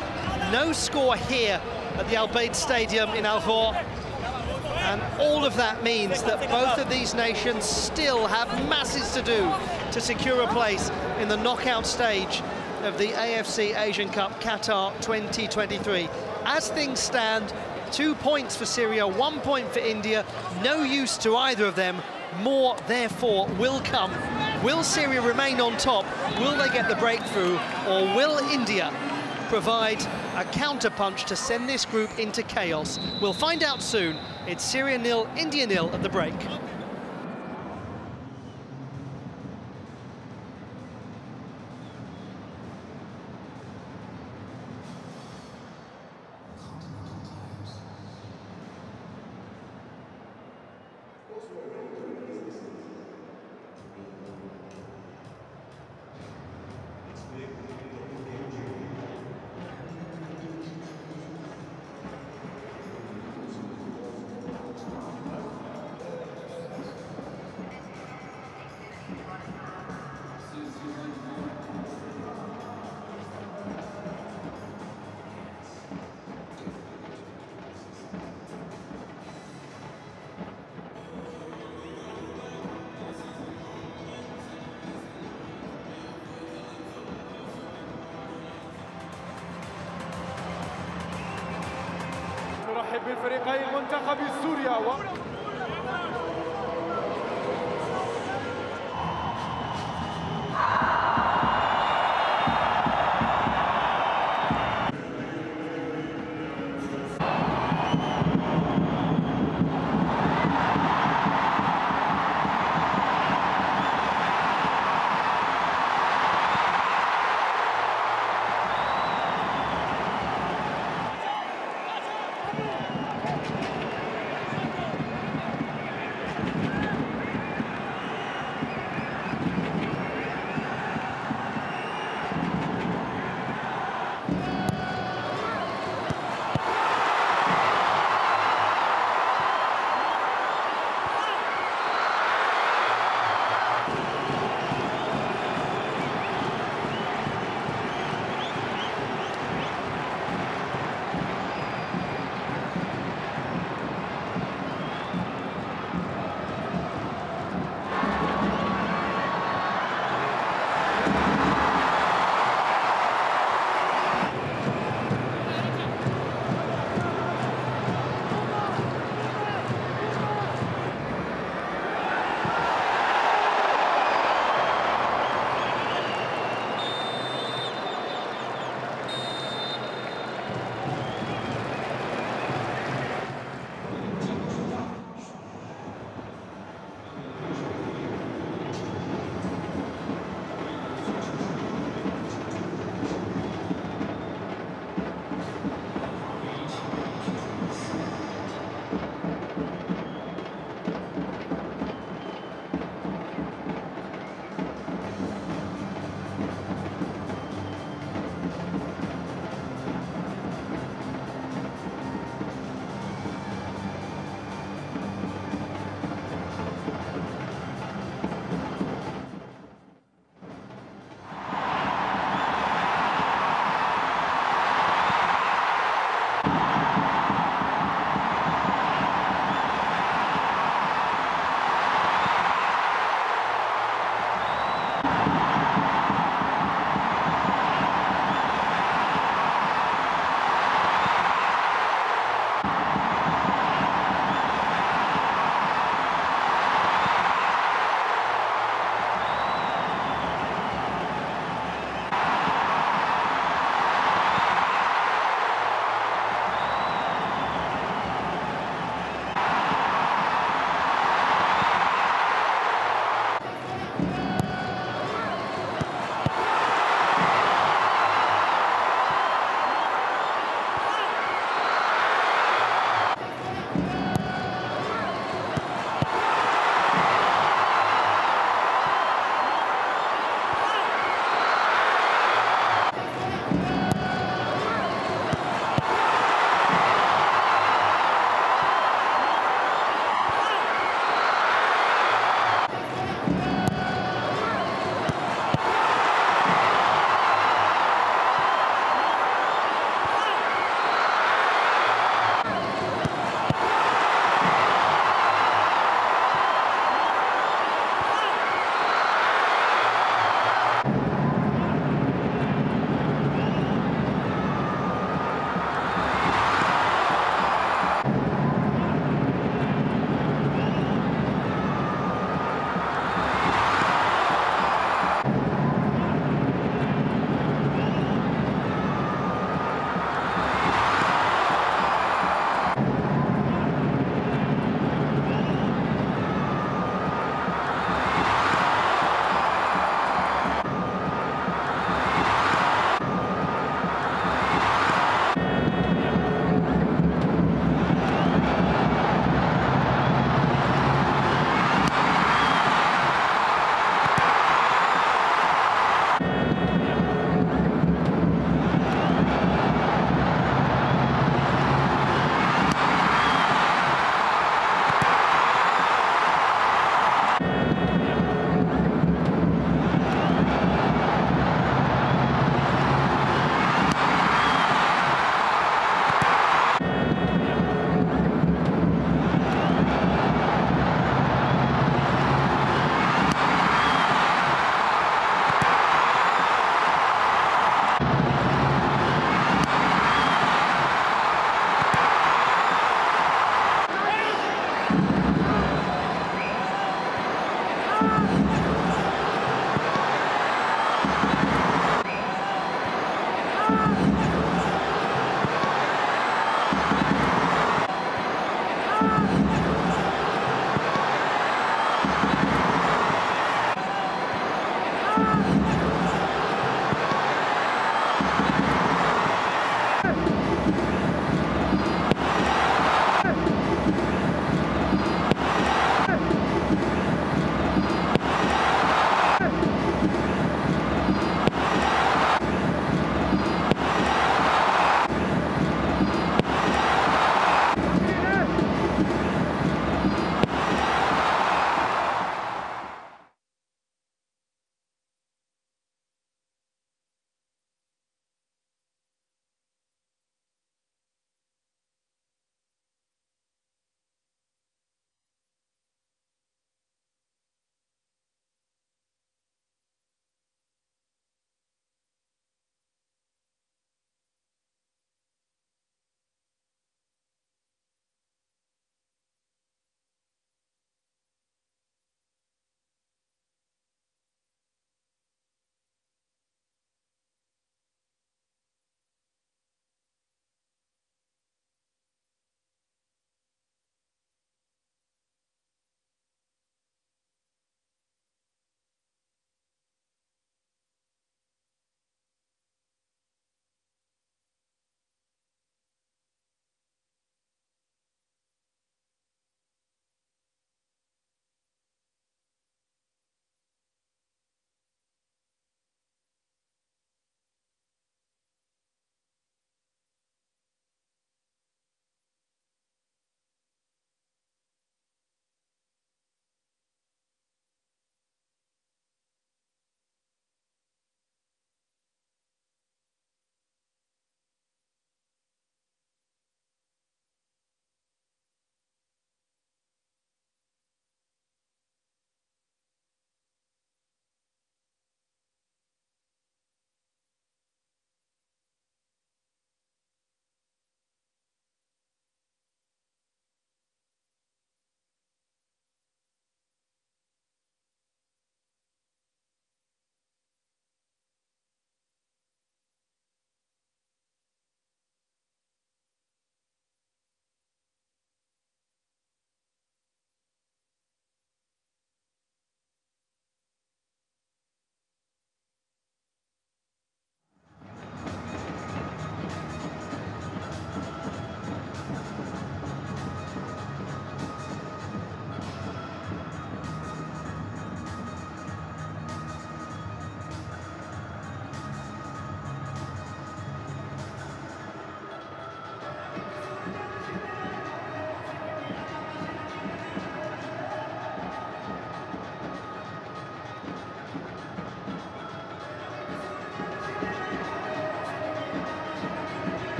No score here at the Al Bayt Stadium in Al And all of that means that both of these nations still have masses to do to secure a place in the knockout stage of the AFC Asian Cup Qatar 2023. As things stand, two points for Syria, one point for India, no use to either of them. More, therefore, will come. Will Syria remain on top? Will they get the breakthrough? Or will India provide a counterpunch to send this group into chaos? We'll find out soon. It's Syria nil, India nil at the break.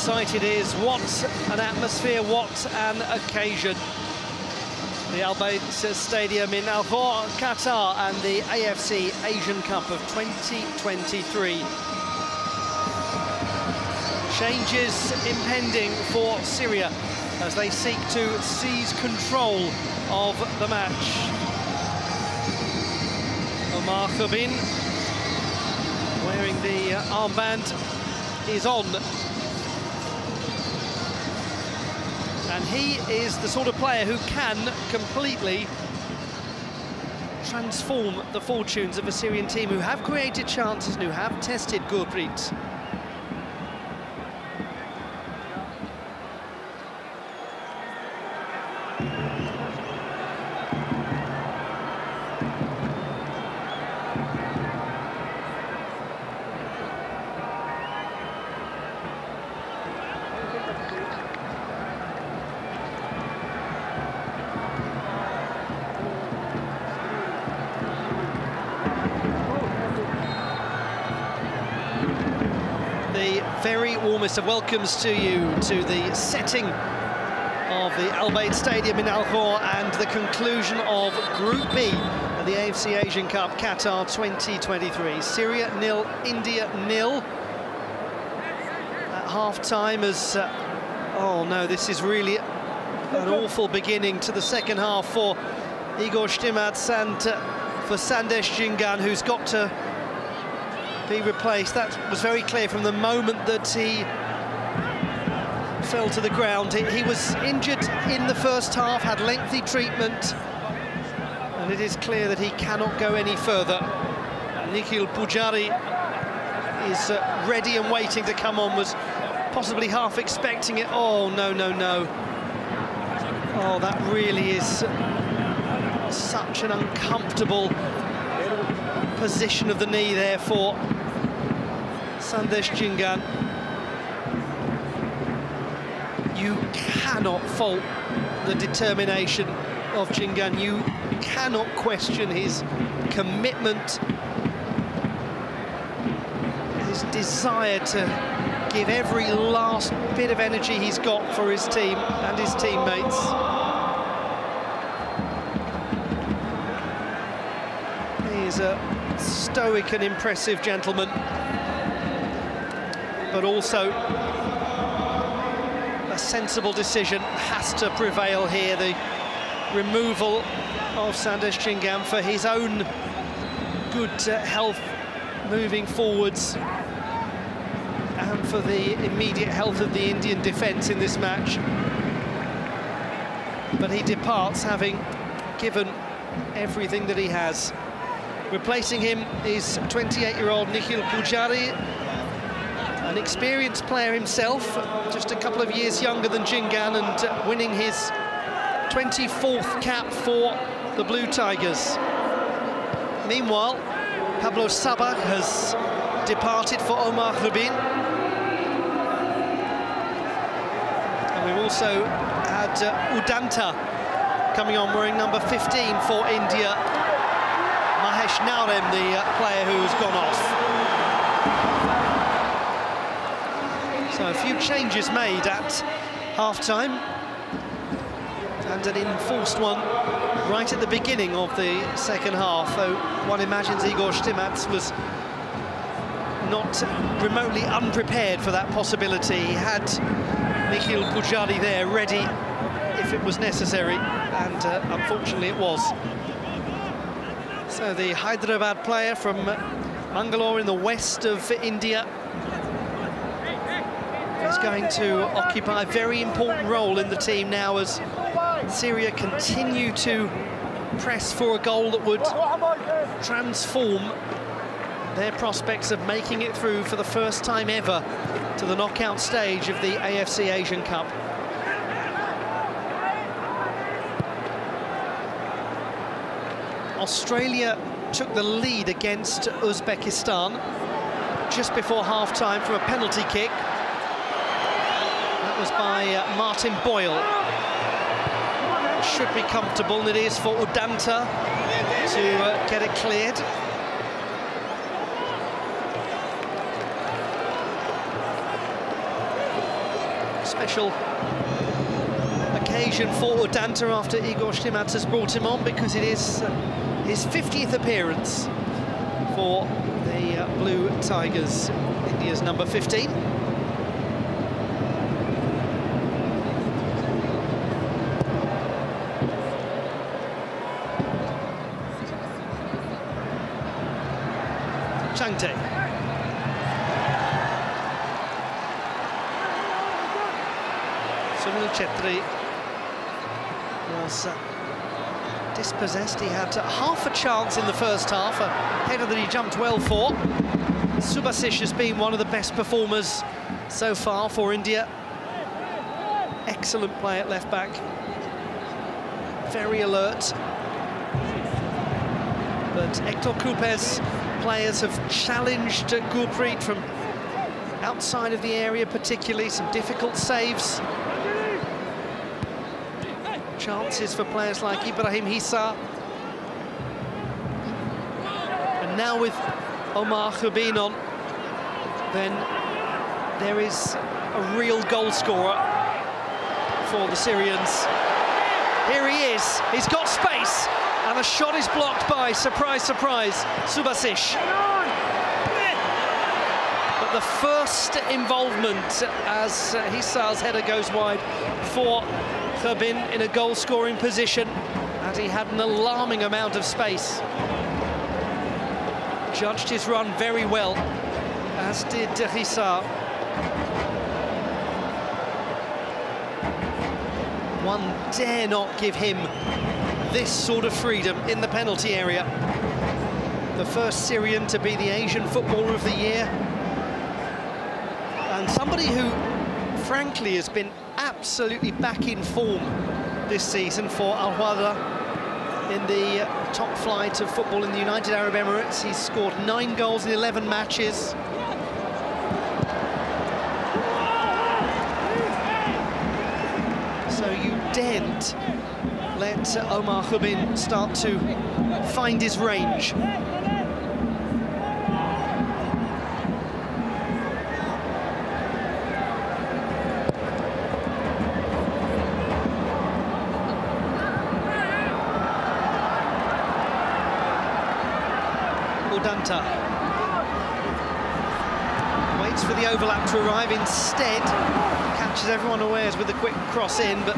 Sight it is, what an atmosphere, what an occasion. The Al Bayt Stadium in Al Khor, Qatar, and the AFC Asian Cup of 2023. Changes impending for Syria as they seek to seize control of the match. Omar Khribin wearing the armband is on. He is the sort of player who can completely transform the fortunes of a Syrian team who have created chances and who have tested Gurpreet. Warmest of welcomes to you to the setting of the Al Bayt Stadium in Al Khor and the conclusion of Group B of the AFC Asian Cup Qatar 2023. Syria nil, India nil. At half time as, uh, oh no, this is really an awful beginning to the second half for Igor Stimac and uh, for Sandesh Jhingan, who's got to be replaced. That was very clear from the moment that he fell to the ground. He, he, was injured in the first half, had lengthy treatment, and it is clear that he cannot go any further. Nikhil Poojary is uh, ready and waiting to come on, was possibly half expecting it. Oh, no, no, no. Oh, that really is such an uncomfortable position of the knee there for Sandesh Jhingan. You cannot fault the determination of Jhingan. You cannot question his commitment, his desire to give every last bit of energy he's got for his team and his teammates. He is a stoic and impressive gentleman, but also sensible decision has to prevail here. The removal of Sandesh Jhingan for his own good uh, health moving forwards and for the immediate health of the Indian defence in this match. But he departs having given everything that he has. Replacing him is 28-year-old Nikhil Poojary, an experienced player himself, just a couple of years younger than Jhingan and uh, winning his 24th cap for the Blue Tigers. Meanwhile, Pablo Sabbag has departed for Omar Khribin. And we've also had uh, Udanta coming on wearing number 15 for India. Mahesh Naorem, the uh, player who has gone off. So a few changes made at half-time and an enforced one right at the beginning of the second half, one imagines Igor Stimac was not remotely unprepared for that possibility. He had Nikhil Poojary there ready if it was necessary, and uh, unfortunately it was. So the Hyderabad player from Mangalore in the west of India going to occupy a very important role in the team now as Syria continue to press for a goal that would transform their prospects of making it through for the first time ever to the knockout stage of the AFC Asian Cup. Australia took the lead against Uzbekistan just before half-time from a penalty kick. Was by uh, Martin Boyle. Should be comfortable, and it is for Udanta to uh, get it cleared. special occasion for Udanta after Igor Stimac has brought him on because it is uh, his 50th appearance for the uh, Blue Tigers, India's number 15. Chhangte. Sunil was uh, dispossessed. He had uh, half a chance in the first half, a header that he jumped well for. Subhasish has been one of the best performers so far for India. Excellent play at left back. Very alert. But Hector Cúper's players have challenged Gurpreet from outside of the area, particularly some difficult saves chances for players like Ibrahim Hesar. And now with Omar Khribin on, then there is a real goal scorer for the Syrians. Here he is, he's got space, and the shot is blocked by, surprise, surprise, Subhasish. But the first involvement as Hesar's header goes wide for Khribin in a goal-scoring position and he had an alarming amount of space. Judged his run very well, as did Hesar. One dare not give him this sort of freedom in the penalty area. The first Syrian to be the Asian Footballer of the Year. And somebody who, frankly, has been absolutely back in form this season for Al Wahda in the top flight of football in the United Arab Emirates. He's scored nine goals in 11 matches. So you daren't let Omar Khribin start to find his range. Udanta. Waits for the overlap to arrive instead. Catches everyone unawares with a quick cross in, but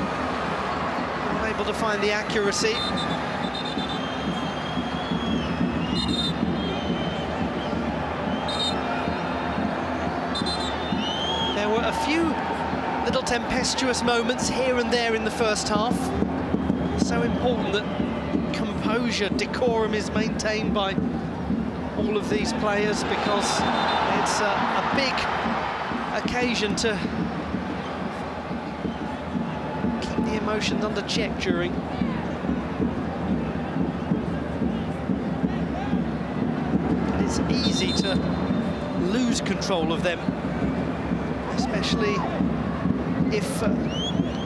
unable to find the accuracy. There were a few little tempestuous moments here and there in the first half. So important that composure, decorum is maintained by all of these players because it's a, a big occasion to keep the emotions under check during. And it's easy to lose control of them, especially if uh,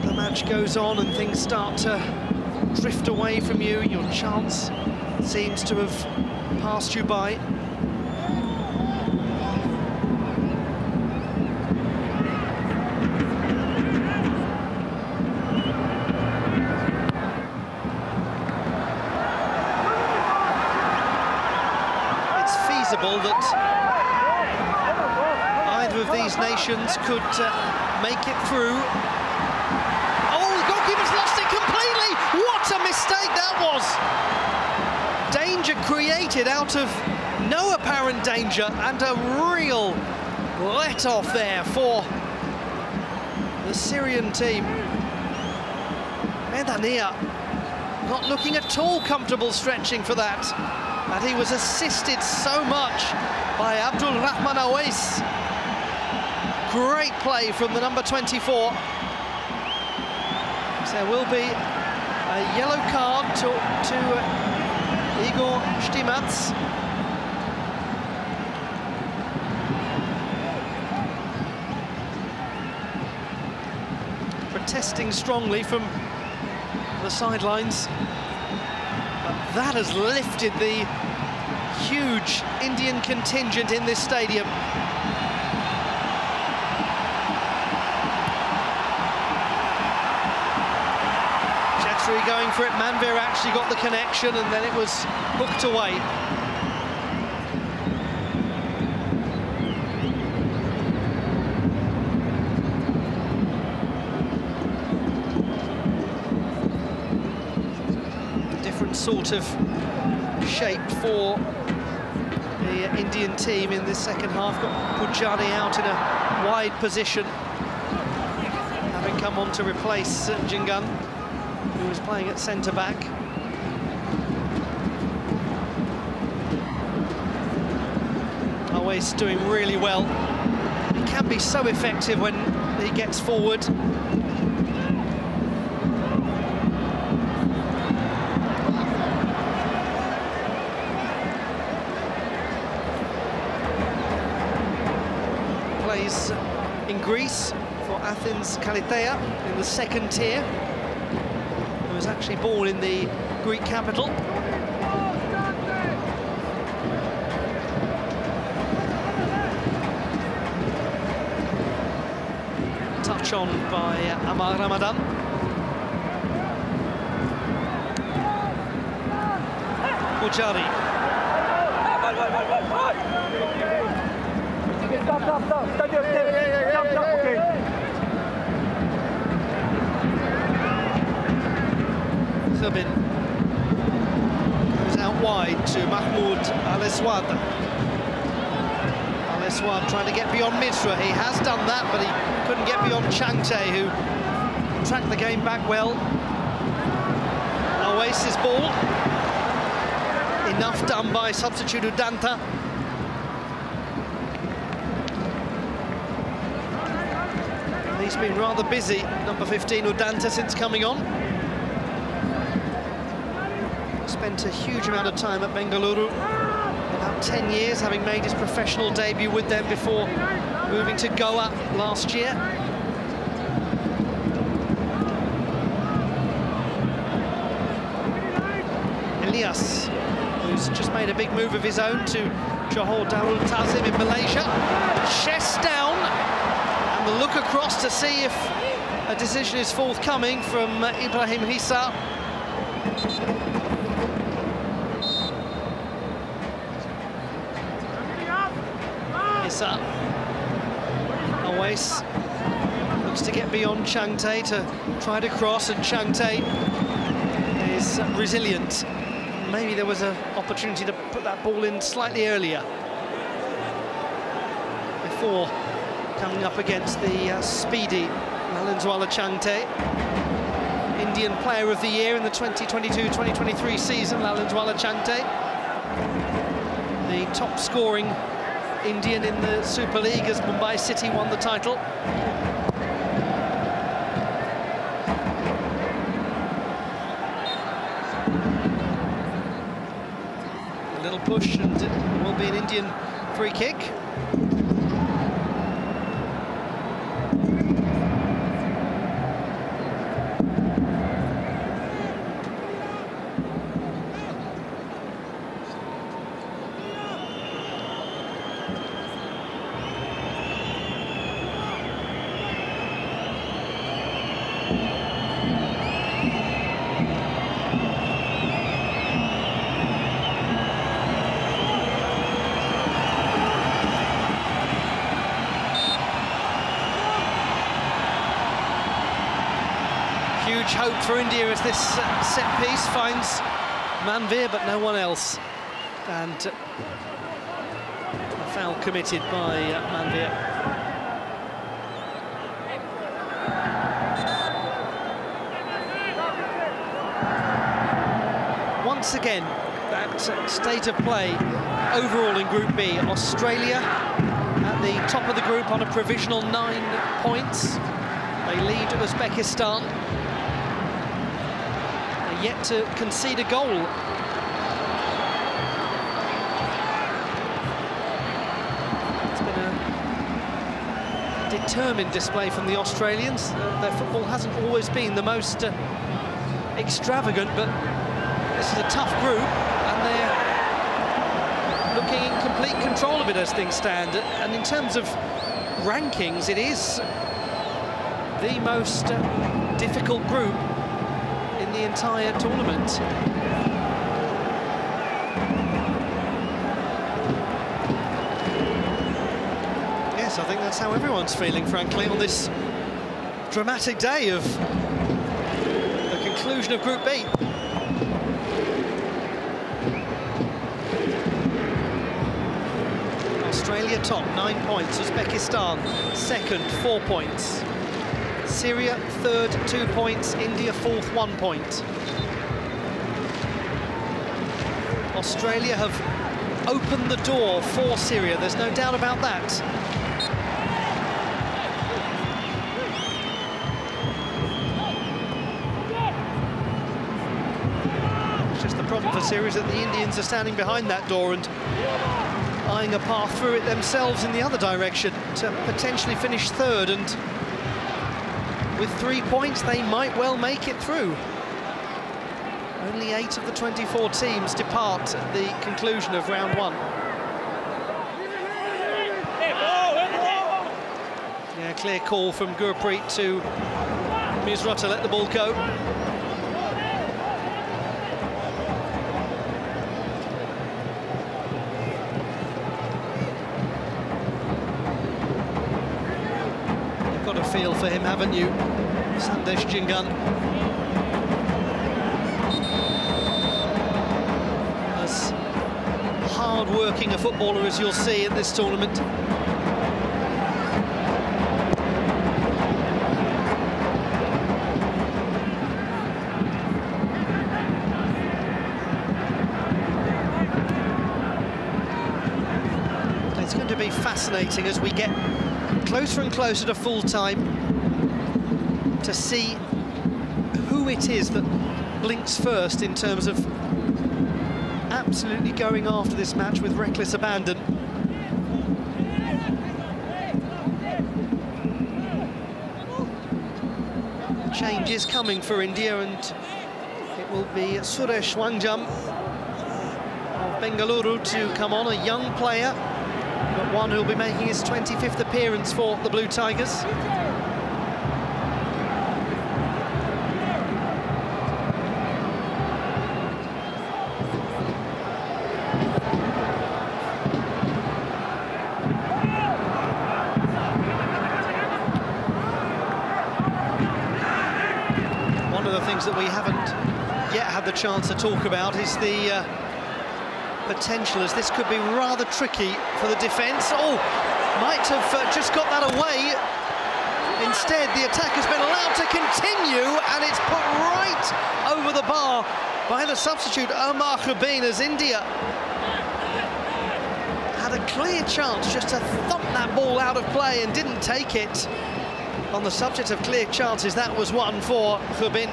the match goes on and things start to drift away from you, your chance seems to have passed you by. Uh, make it through. Oh, the goalkeeper's lost it completely! What a mistake that was! danger created out of no apparent danger and a real let-off there for the Syrian team. Madania not looking at all comfortable stretching for that. And he was assisted so much by Abdul Rahman Awais. Great play from the number 24. So there will be a yellow card to, to Igor Stimac. Protesting strongly from the sidelines. But that has lifted the huge Indian contingent in this stadium. Going for it. Manveer actually got the connection and then it was hooked away. Different sort of shape for the Indian team in this second half. Got Poojary out in a wide position, having come on to replace Jhingan, was playing at centre back. Always doing really well. He can be so effective when he gets forward. plays in Greece for Athens Kallithea in the second tier. Actually born in the Greek capital. Touch on by Amar Ramadan. Poojary. Stop, stop, stop. Stand your. Stop, stop. Okay. Thurbin goes out wide to Mahmoud Al-Aswad. Al-Aswad trying to get beyond Mitra. He has done that, but he couldn't get beyond Chhangte, who tracked the game back well. Oasis ball. Enough done by substitute Udanta. He's been rather busy, number 15 Udanta, since coming on. Spent a huge amount of time at Bengaluru, about 10 years, having made his professional debut with them before moving to Goa last year. Elias, who's just made a big move of his own to Johor Darul Tazim in Malaysia. Chest down, and the look across to see if a decision is forthcoming from Ibrahim Hesar. Hesar. Looks to get beyond Chhangte to try to cross, and Chhangte is resilient. Maybe there was an opportunity to put that ball in slightly earlier before coming up against the uh, speedy Lallianzuala Chhangte. Indian Player of the Year in the 2022-2023 season, Lallianzuala Chhangte. The top scoring Indian in the Super League as Mumbai City won the title. A little push and it will be an Indian free kick. Huge hope for India as this uh, set piece finds Manveer, but no one else. And uh, a foul committed by uh, Manveer. Once again, that state of play overall in Group B. Australia at the top of the group on a provisional nine points. They lead Uzbekistan. Yet to concede a goal. It's been a determined display from the Australians. Uh, their football hasn't always been the most uh, extravagant, but this is a tough group, and they're looking in complete control of it as things stand. And in terms of rankings, it is the most uh, difficult group entire tournament. Yes, I think that's how everyone's feeling, frankly, on this dramatic day of the conclusion of Group B. Australia top, nine points. Uzbekistan second, four points. Syria third, two points. India fourth, one point. Australia have opened the door for Syria, there's no doubt about that. It's just the problem for Syria is that the Indians are standing behind that door and eyeing a path through it themselves in the other direction to potentially finish third and with three points they might well make it through. Only eight of the 24 teams depart at the conclusion of round one. Yeah, clear call from Gurpreet to Mishra to let the ball go. You've got a you? Sandesh Jhingan. As hard-working a footballer as you'll see in this tournament. It's going to be fascinating as we get closer and closer to full time to see who it is that blinks first in terms of absolutely going after this match with reckless abandon. Change is coming for India and it will be Suresh Wangjam of Bengaluru to come on, a young player but one who'll be making his 25th appearance for the Blue Tigers. One of the things that we haven't yet had the chance to talk about is the uh, potential as this could be rather tricky for the defence. Oh, might have uh, just got that away. Instead, the attack has been allowed to continue and it's put right over the bar by the substitute Omar Khribin as India had a clear chance just to thump that ball out of play and didn't take it. On the subject of clear chances, that was one for Khribin.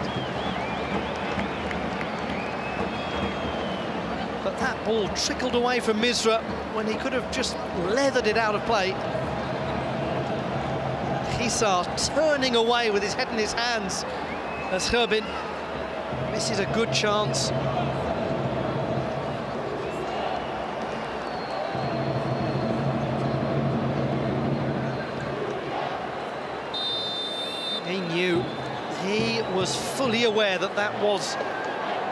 But that ball trickled away from Mishra when he could have just leathered it out of play. Hesar turning away with his head in his hands as Khribin misses a good chance. He knew, he was fully aware that that was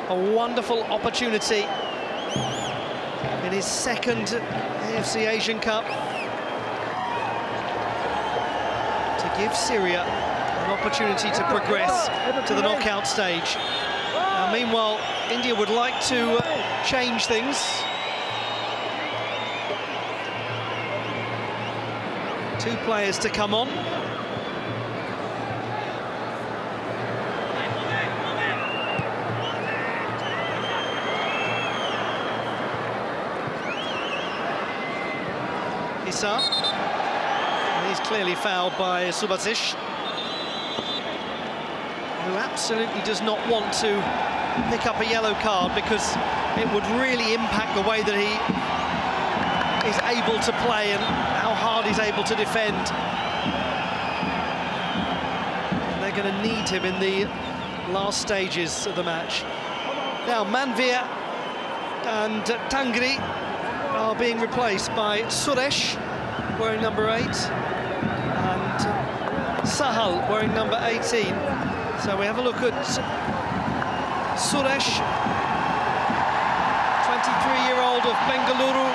a wonderful opportunity his second AFC Asian Cup to give Syria an opportunity to progress to the knockout stage. Now, meanwhile, India would like to uh, change things. Two players to come on. And he's clearly fouled by Subhasish, who absolutely does not want to pick up a yellow card because it would really impact the way that he is able to play and how hard he's able to defend. And they're going to need him in the last stages of the match. Now, Manvir and Tangri are being replaced by Suresh, wearing number eight, and Sahal, wearing number 18. So we have a look at Suresh, 23-year-old of Bengaluru,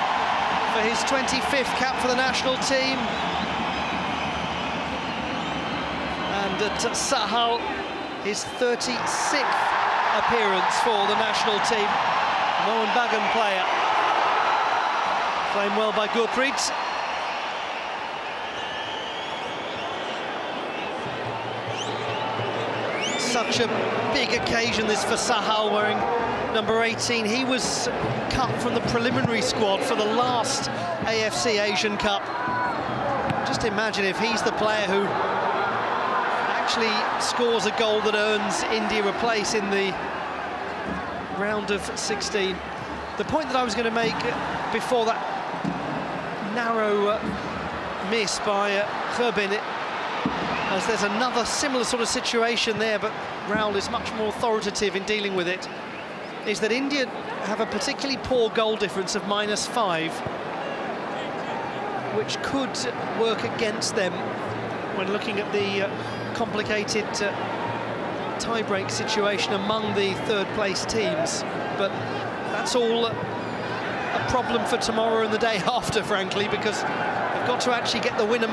for his 25th cap for the national team. And at Sahal, his 36th appearance for the national team. Mohan Bagan player. Playing well by Gurpreet. Such a big occasion this for Sahal wearing number 18. He was cut from the preliminary squad for the last AFC Asian Cup. Just imagine if he's the player who actually scores a goal that earns India a place in the round of 16. The point that I was going to make before that narrow uh, miss by uh, Khribin, as there's another similar sort of situation there, but Rahul is much more authoritative in dealing with it, is that India have a particularly poor goal difference of minus five, which could work against them when looking at the uh, complicated uh, tie-break situation among the third-place teams. But that's all a problem for tomorrow and the day after, frankly, because they've got to actually get the win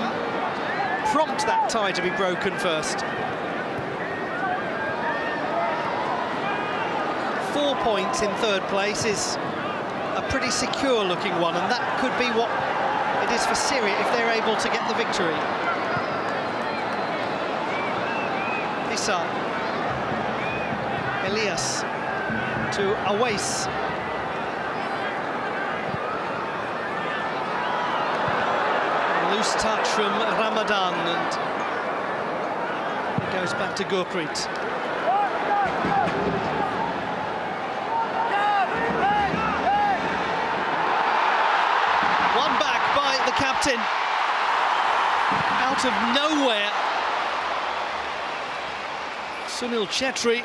prompt that tie to be broken first. Four points in third place is a pretty secure looking one, and that could be what it is for Syria if they're able to get the victory. Issa. Elias to Awais. Loose touch from Ramadan and it goes back to Gurpreet. One back by the captain. Out of nowhere. Sunil Chhetri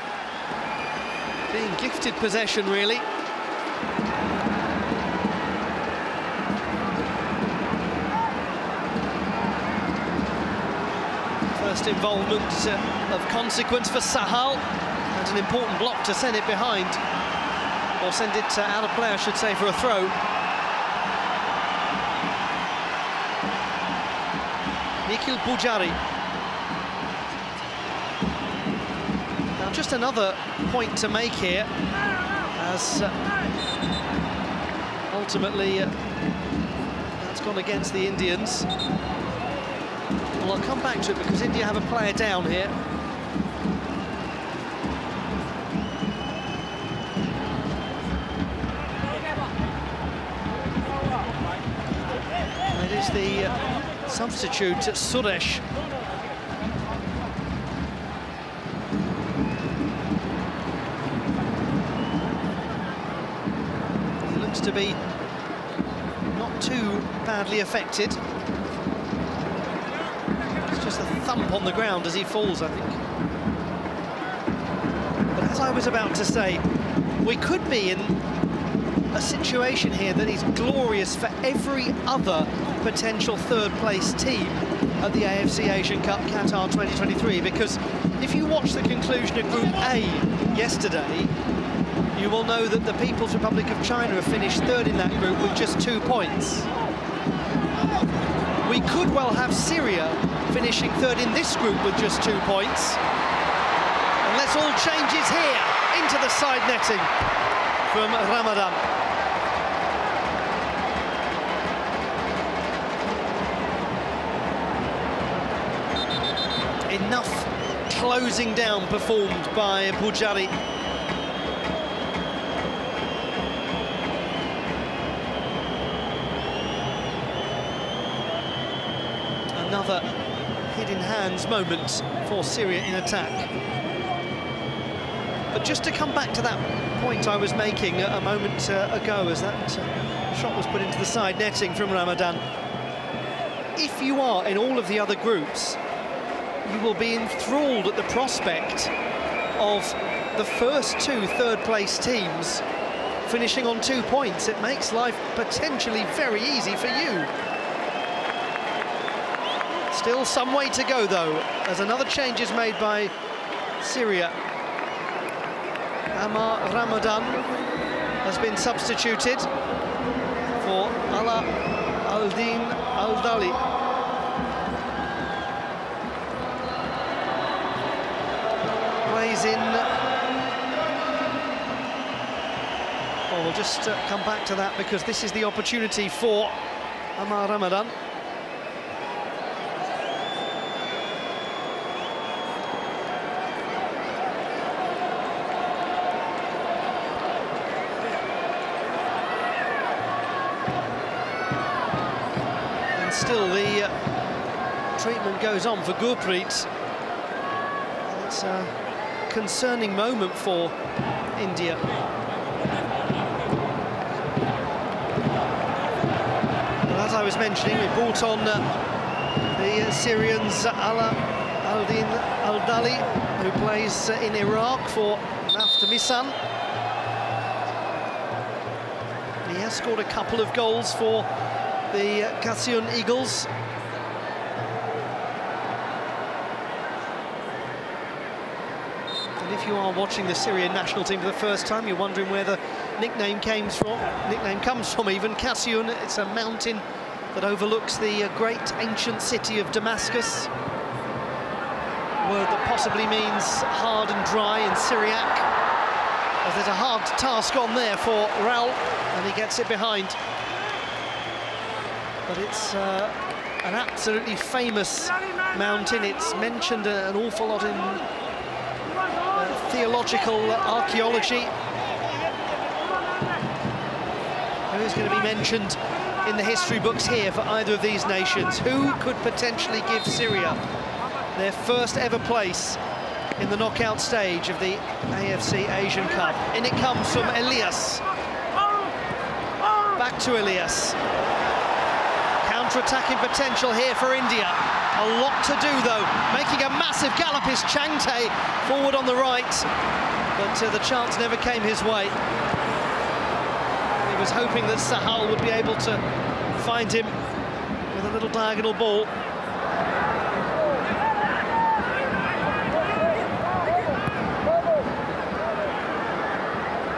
being gifted possession, really. First involvement uh, of consequence for Sahal, and an important block to send it behind, or send it uh, out of play, I should say, for a throw. Nikhil Poojary. Now, just another point to make here, as uh, ultimately uh, that's gone against the Indians. I'll come back to it because India have a player down here. It is the uh, substitute, Suresh. He looks to be not too badly affected. It's thump on the ground as he falls, I think. But as I was about to say, we could be in a situation here that is glorious for every other potential third place team at the AFC Asian Cup Qatar 2023 because if you watch the conclusion of Group A yesterday you will know that the People's Republic of China have finished third in that group with just two points. We could well have Syria finishing third in this group with just two points. Unless all changes here into the side netting from Ramadan. Enough closing down performed by Poojary. Another hands moment for Syria in attack. But just to come back to that point I was making a, moment uh, ago as that uh, shot was put into the side netting from Ramadan. If you are in all of the other groups, you will be enthralled at the prospect of the first two third-place teams finishing on two points. It makes life potentially very easy for you. Still some way to go, though, as another change is made by Syria. Amar Ramadan has been substituted for Ala Aldin Aldali. Plays in. Well, we'll just uh, come back to that because this is the opportunity for Amar Ramadan. And still the uh, treatment goes on for Gurpreet. It's a concerning moment for India. As I was mentioning, we brought on uh, the uh, Syrians Ala Aldin Aldali, who plays uh, in Iraq for Naft Misan. He has scored a couple of goals for the uh, Qasioun Eagles. And if you are watching the Syrian national team for the first time, you're wondering where the nickname came from. Nickname comes from even Qasioun. It's a mountain that overlooks the uh, great ancient city of Damascus. Word that possibly means hard and dry in Syriac. As there's a hard task on there for Rahul, and he gets it behind. But it's uh, an absolutely famous mountain. It's mentioned an awful lot in theological archaeology. Who's going to be mentioned in the history books here for either of these nations? Who could potentially give Syria their first ever place in the knockout stage of the AFC Asian Cup? In it comes from Elias. Back to Elias. Counter-attacking potential here for India. A lot to do though. Making a massive gallop is Chhangte forward on the right. But uh, the chance never came his way. He was hoping that Sahal would be able to find him with a little diagonal ball.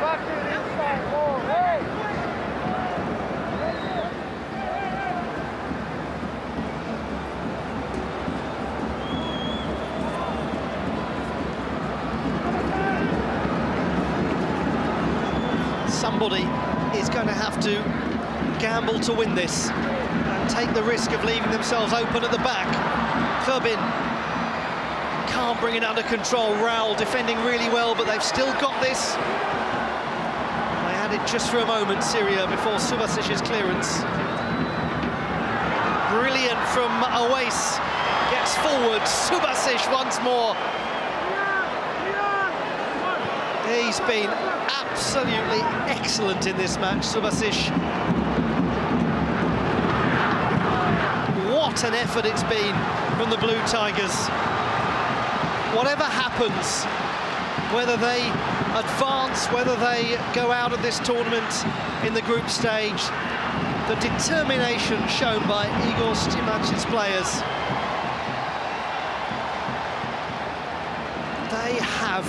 Back to the inside, ball, hey! Somebody is going to have to gamble to win this and take the risk of leaving themselves open at the back. Khribin can't bring it under control. Rahul defending really well, but they've still got this. They had it just for a moment, Syria, before Subhasish's clearance. Brilliant from Awais. Gets forward. Subhasish once more. He's been absolutely excellent in this match, Subhasish. What an effort it's been from the Blue Tigers. Whatever happens, whether they advance, whether they go out of this tournament in the group stage, the determination shown by Igor Stimac's players, they have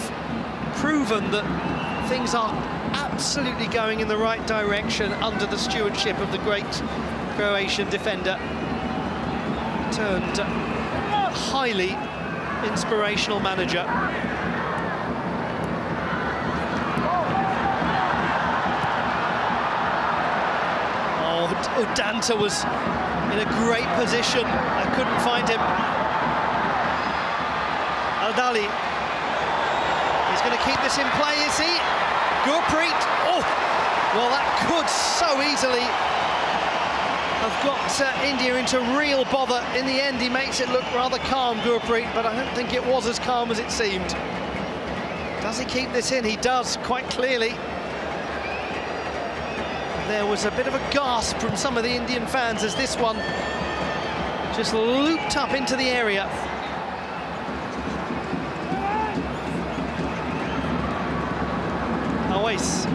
proven that things are absolutely going in the right direction under the stewardship of the great Croatian defender. Turned highly inspirational manager. Oh, Udanta was in a great position. I couldn't find him. Aldali He's going to keep this in play, is he? Gurpreet. Oh, well, that could so easily got uh, India into real bother. In the end, he makes it look rather calm, Gurpreet, but I don't think it was as calm as it seemed. Does he keep this in? He does, quite clearly. There was a bit of a gasp from some of the Indian fans as this one just looped up into the area. Awais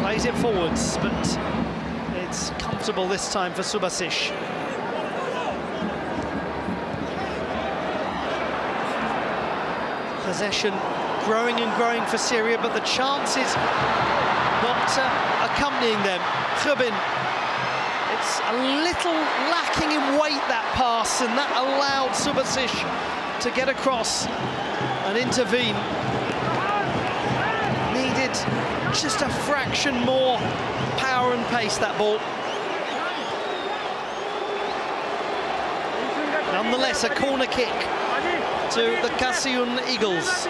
plays it forwards, but comfortable this time for Subhasish. Possession growing and growing for Syria, but the chances not uh, accompanying them. Khribin, it's a little lacking in weight that pass, and that allowed Subhasish to get across and intervene. Needed just a fraction more power and pace that ball. Nonetheless, a corner kick to the Qasioun Eagles.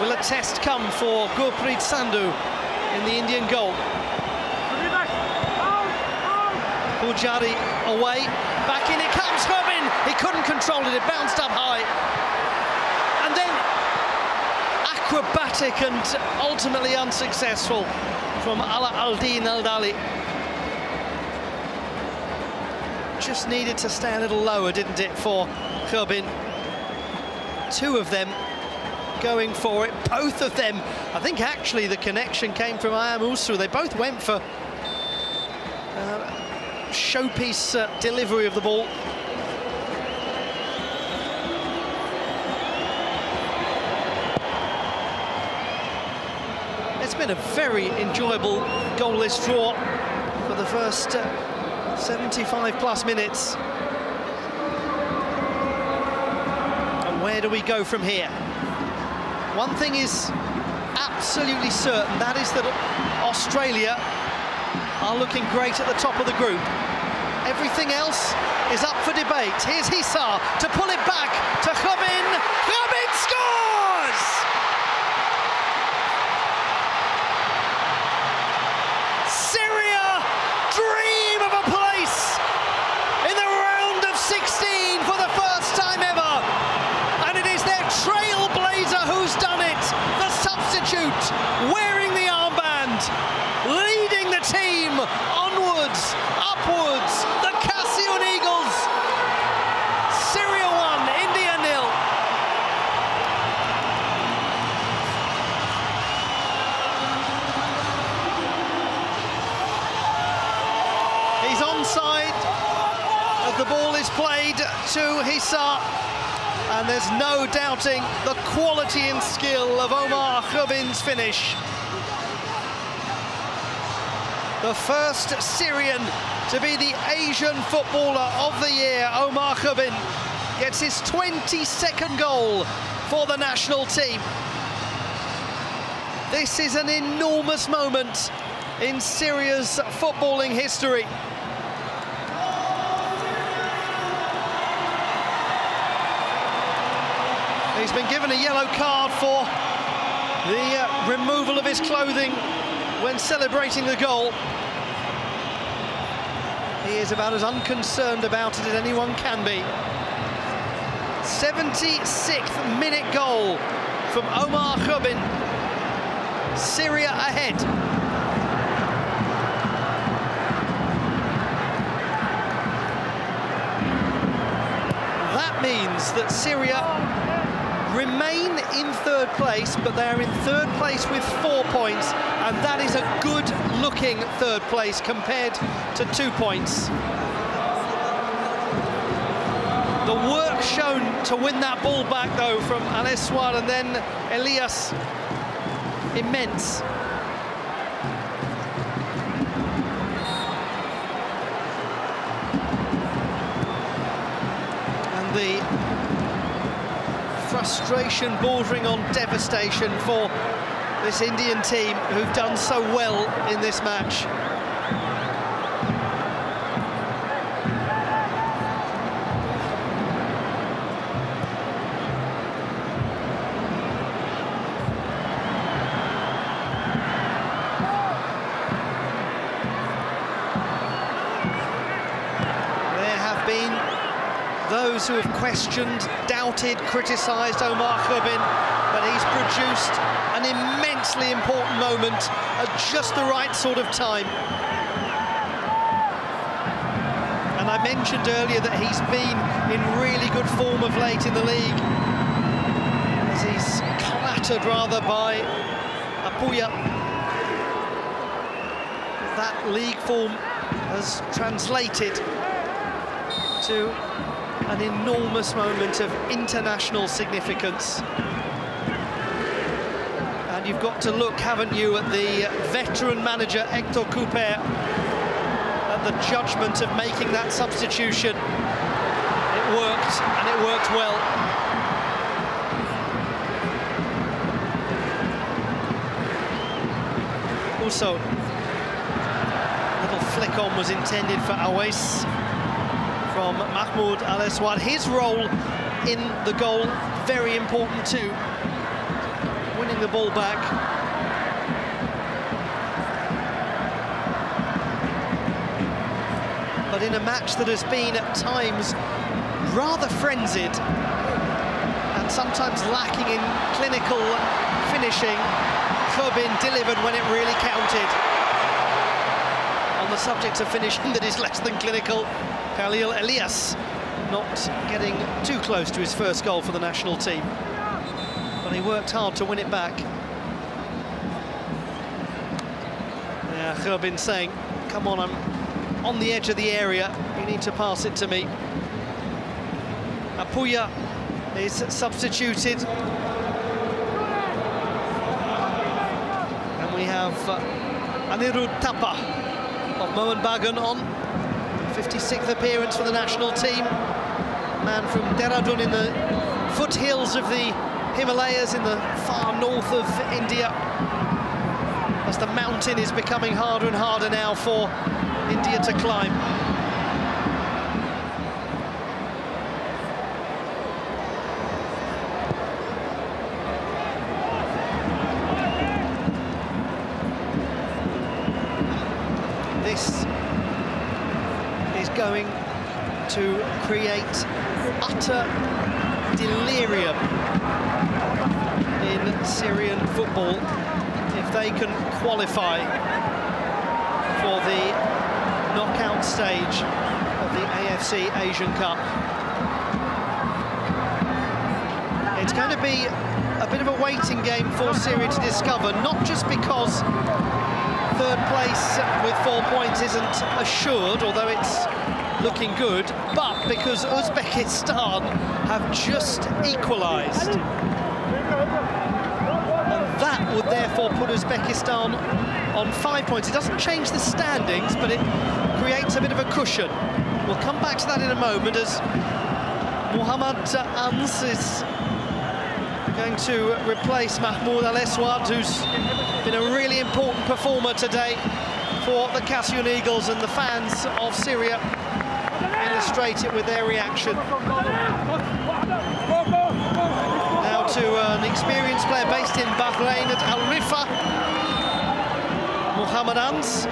Will a test come for Gurpreet Sandhu in the Indian goal? Poojary away, back in it comes, Robin! He couldn't control it, it bounced up high. And then acrobatic and ultimately unsuccessful from Ala Aldin Aldali. Just needed to stay a little lower, didn't it, for Khribin? Two of them going for it, both of them. I think actually the connection came from Aiham. They both went for uh, showpiece uh, delivery of the ball. It's been a very enjoyable goalless draw for the first uh, 75 plus minutes. And where do we go from here? One thing is absolutely certain, that is that Australia are looking great at the top of the group. Everything else is up for debate. Here's Hesar to pull it back to Khribin. Khribin scores! As the ball is played to Hesar. And there's no doubting the quality and skill of Omar Khribin's finish. The first Syrian to be the Asian footballer of the year, Omar Khribin, gets his 22nd goal for the national team. This is an enormous moment in Syria's footballing history. He's been given a yellow card for the uh, removal of his clothing when celebrating the goal. He is about as unconcerned about it as anyone can be. 76th minute goal from Omar Khribin. Syria ahead. That means that Syria remain in third place, but they're in third place with four points, and that is a good-looking third place compared to two points. The work shown to win that ball back, though, from Al Aswad and then Elias, immense. Frustration bordering on devastation for this Indian team who've done so well in this match. Questioned, doubted, criticised Omar Khribin, but he's produced an immensely important moment at just the right sort of time. And I mentioned earlier that he's been in really good form of late in the league. As he's clattered rather by Apuia. That league form has translated to an enormous moment of international significance. And you've got to look, haven't you, at the veteran manager Hector Cúper, at the judgment of making that substitution. It worked, and it worked well. Also, a little flick on was intended for Awais from Mahmoud Al Aswad. His role in the goal, very important too. Winning the ball back. But in a match that has been at times rather frenzied and sometimes lacking in clinical finishing, Khribin delivered when it really counted. On the subject of finishing that is less than clinical, Khalil Elias not getting too close to his first goal for the national team. But he worked hard to win it back. Yeah, Khribin saying, come on, I'm on the edge of the area, you need to pass it to me. Apuia is substituted And we have uh, Anirudh Thapa of Mohun Bagan on. 56th appearance for the national team. Man from Dehradun in the foothills of the Himalayas in the far north of India. As the mountain is becoming harder and harder now for India to climb. going to create utter delirium in Syrian football if they can qualify for the knockout stage of the AFC Asian Cup. It's going to be a bit of a waiting game for Syria to discover, not just because third place with four points isn't assured, although it's looking good, but because Uzbekistan have just equalised. And that would therefore put Uzbekistan on five points. It doesn't change the standings, but it creates a bit of a cushion. We'll come back to that in a moment as Muhammad Ans is going to replace Mahmoud Al-Aswad, who's been a really important performer today for the Qasioun Eagles and the fans of Syria illustrate it with their reaction. Now to uh, an experienced player based in Bahrain at Al Rifa, Muhammad Ans.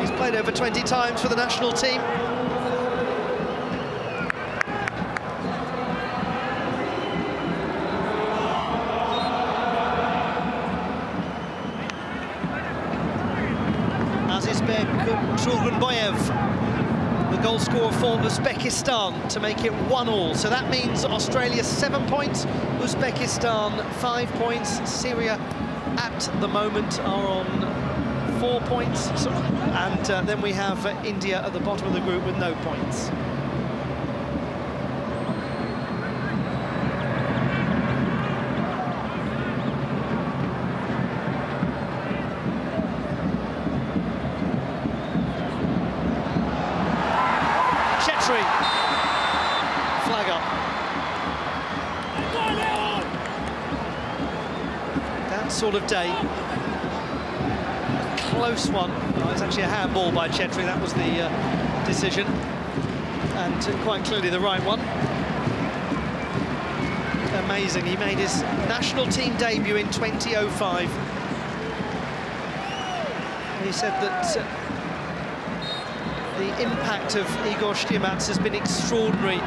He's played over 20 times for the national team. Azizbek Turgunboyev the goal Uzbekistan to make it one all. So that means Australia seven points, Uzbekistan five points, Syria at the moment are on four points, and uh, then we have uh, India at the bottom of the group with no points. Sort of day. Close one. Oh, it's actually a handball by Chhetri. That was the uh, decision. And quite clearly the right one. Amazing. He made his national team debut in 2005. He said that uh, the impact of Igor Stimac has been extraordinary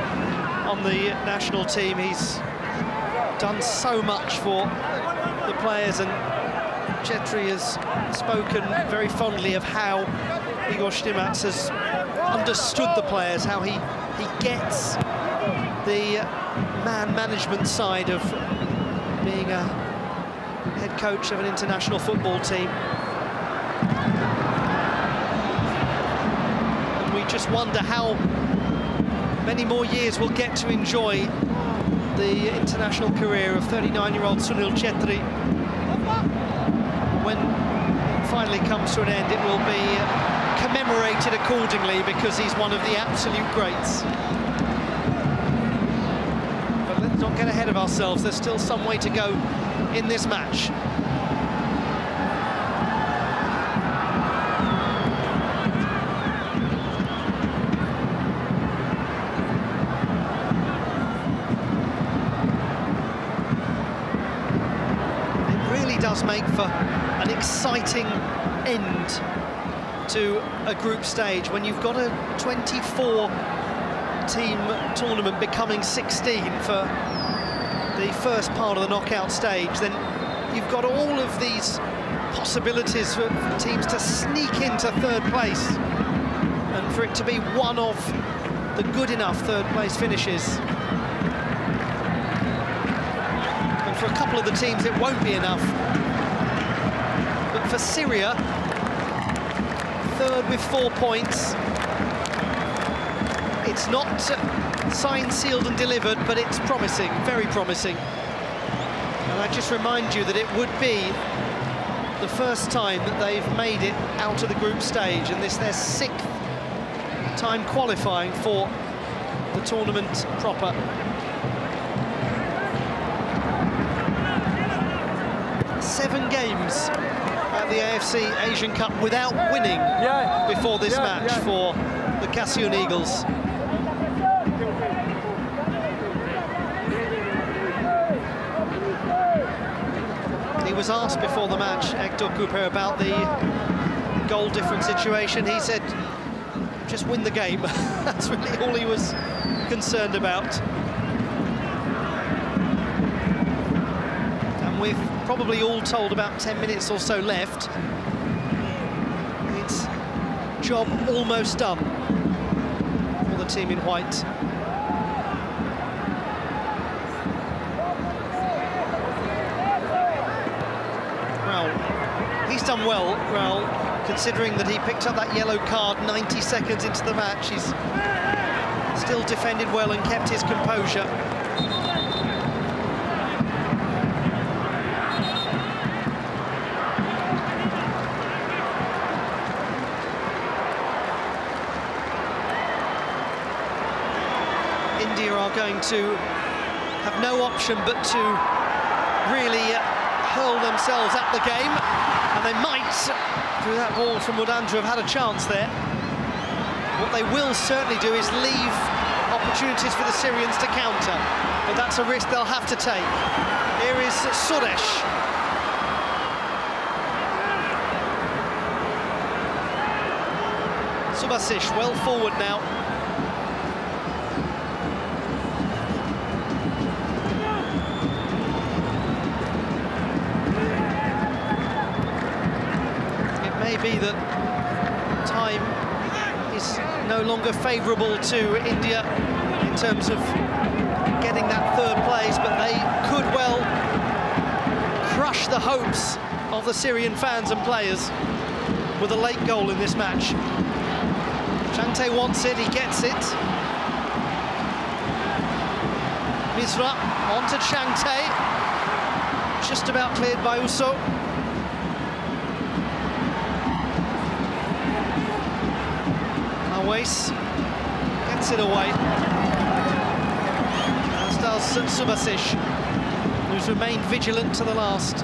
on the national team. He's done so much for players and Chhetri has spoken very fondly of how Igor Stimac has understood the players, how he, he gets the man management side of being a head coach of an international football team. And we just wonder how many more years we'll get to enjoy the international career of 39-year-old Sunil Chhetri. When it finally comes to an end, it will be uh, commemorated accordingly because he's one of the absolute greats. But let's not get ahead of ourselves. There's still some way to go in this match. does make for an exciting end to a group stage when you've got a 24 team tournament becoming 16 for the first part of the knockout stage then you've got all of these possibilities for teams to sneak into third place and for it to be one of the good enough third place finishes. And for a couple of the teams it won't be enough. But for Syria, third with four points. It's not signed, sealed and delivered, but it's promising, very promising. And I just remind you that it would be the first time that they've made it out of the group stage, and this their sixth time qualifying for the tournament proper. Seven games the AFC Asian Cup without winning yeah. before this yeah, match yeah. for the Qasioun Eagles. He was asked before the match, Hector Cúper, about the goal difference situation. He said, just win the game. That's really all he was concerned about. And with probably all told about 10 minutes or so left. It's job almost done for the team in white. Well, he's done well, well, considering that he picked up that yellow card 90 seconds into the match. He's still defended well and kept his composure. To have no option but to really uh, hurl themselves at the game. And they might, through that ball from Mudandru, have had a chance there. What they will certainly do is leave opportunities for the Syrians to counter. But that's a risk they'll have to take. Here is Suresh. Subhasish well forward now. be that time is no longer favourable to India in terms of getting that third place, but they could well crush the hopes of the Syrian fans and players with a late goal in this match. Chhangte wants it, he gets it. Mishra onto Chhangte, just about cleared by Ousou. Awais it away. As does Subhasish, who's remained vigilant to the last.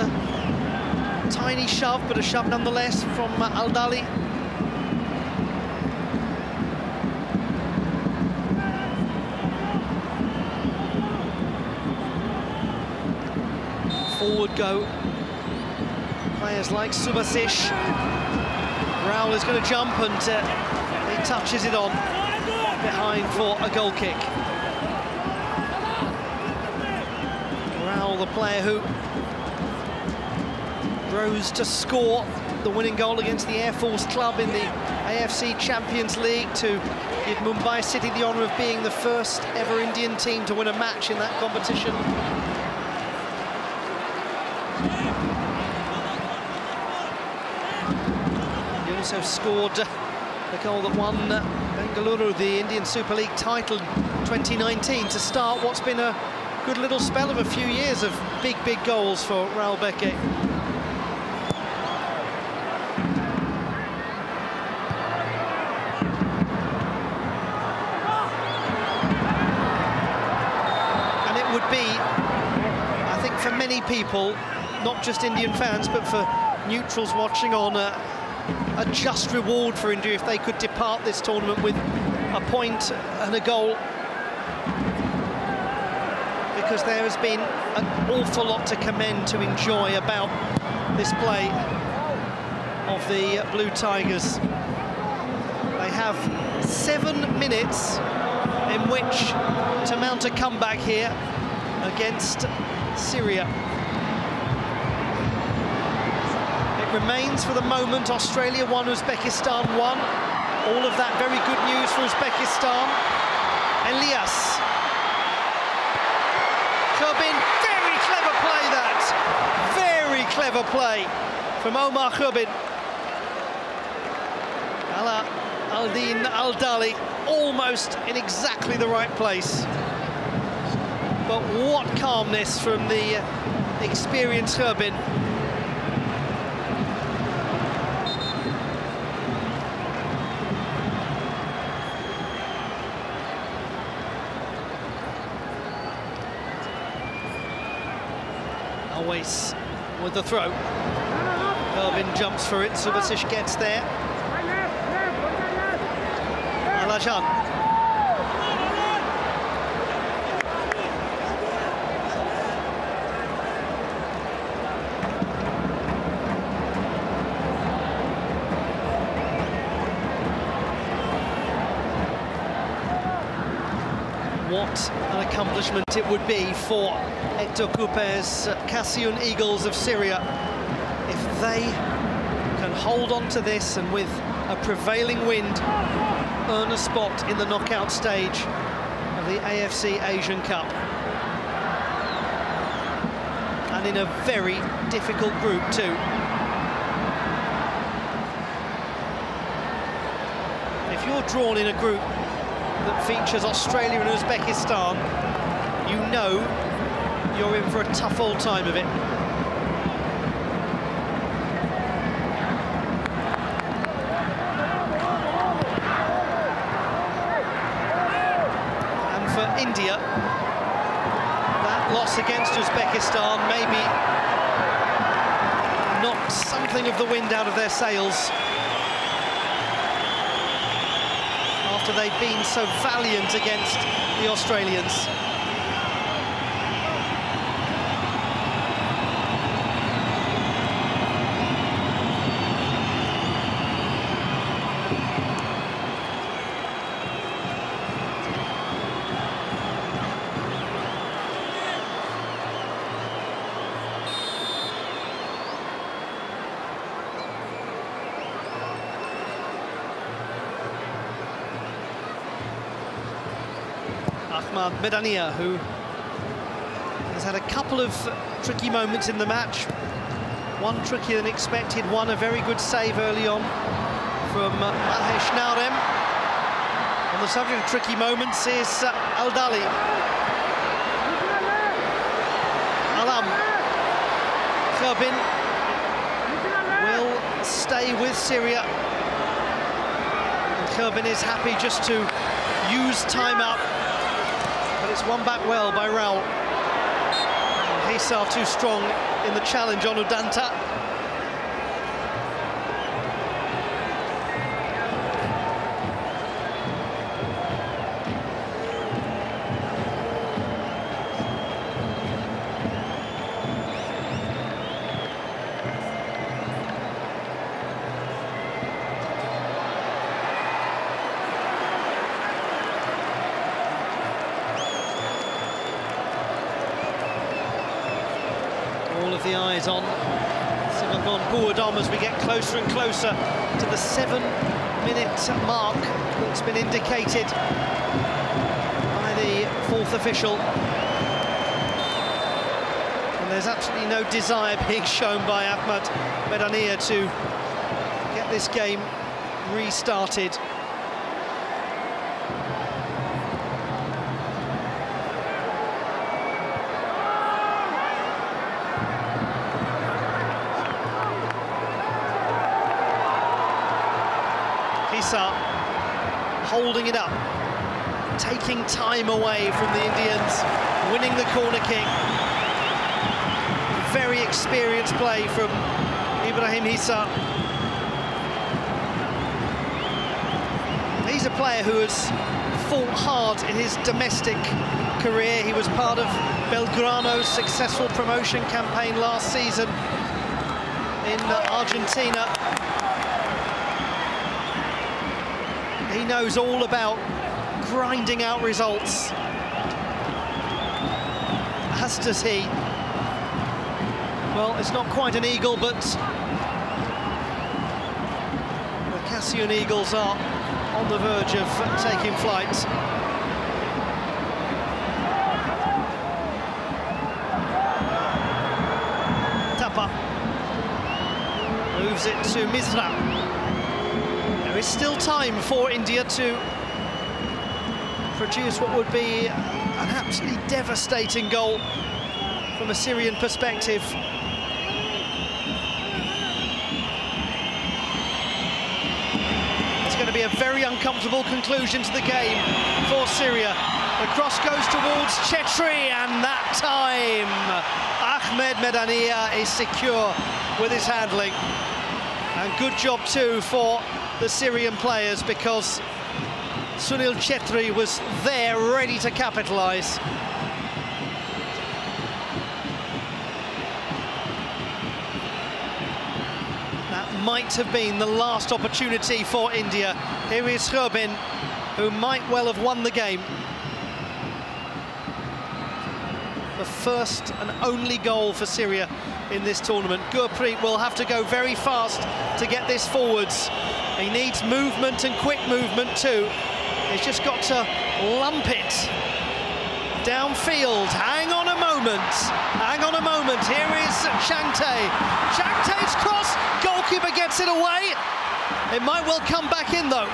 a tiny shove, but a shove nonetheless from uh, Aldali. Forward go. Players like Subhasish. Rahul is going to jump and uh, he touches it on behind for a goal kick. Rahul, the player who rose to score the winning goal against the Air Force Club in the AFC Champions League to give Mumbai City the honour of being the first ever Indian team to win a match in that competition. He also scored the goal that won Bengaluru the Indian Super League title 2019 to start what's been a good little spell of a few years of big, big goals for Rahul Bheke. People, not just Indian fans, but for neutrals watching on, a, a just reward for India if they could depart this tournament with a point and a goal because there has been an awful lot to commend, to enjoy about this play of the Blue Tigers. They have seven minutes in which to mount a comeback here against Syria. It remains for the moment Australia 1, Uzbekistan 1. All of that very good news for Uzbekistan. Elias Khribin, very clever play that. Very clever play from Omar Khribin. Ala Aldin Al-Dali almost in exactly the right place. But what calmness from the experienced Khribin. Always with the throw. Khribin jumps for it, Subhasish gets there. Alajan. What an accomplishment it would be for Hector Cúper's Qasioun Eagles of Syria if they can hold on to this and with a prevailing wind earn a spot in the knockout stage of the AFC Asian Cup. And in a very difficult group too. If you're drawn in a group that features Australia and Uzbekistan, you know you're in for a tough old time of it. And for India, that loss against Uzbekistan maybe knocked something of the wind out of their sails after they've been so valiant against the Australians. Ahmad Madania, who has had a couple of tricky moments in the match. One trickier than expected, one a very good save early on from uh, Mahesh. On the subject of tricky moments is uh, Al-Dali. Alam. Khribin will stay with Syria. And Khribin is happy just to use time up it's won back well by Rahul. Hesar too strong in the challenge on Udanta. Closer and closer to the seven-minute mark that's been indicated by the fourth official. And there's absolutely no desire being shown by Ahmad Madania to get this game restarted. Time away from the Indians, winning the corner kick. Very experienced play from Ibrahim Hesar. He's a player who has fought hard in his domestic career. He was part of Belgrano's successful promotion campaign last season in uh, Argentina. He knows all about grinding out results. As does he. Well, it's not quite an eagle, but the Qasioun Eagles are on the verge of taking flight. Thapa moves it to Mishra. There is still time for India to produce what would be an absolutely devastating goal from a Syrian perspective. It's going to be a very uncomfortable conclusion to the game for Syria. The cross goes towards Chhetri, and that time Ahmed Madania is secure with his handling. And good job too for the Syrian players because Sunil Chhetri was there ready to capitalise. That might have been the last opportunity for India. Here is Khribin, who might well have won the game. The first and only goal for Syria in this tournament. Gurpreet will have to go very fast to get this forwards. He needs movement and quick movement too. He's just got to lump it downfield. Hang on a moment. Hang on a moment. Here is Chhangte. Chhangte's cross. Goalkeeper gets it away. It might well come back in though.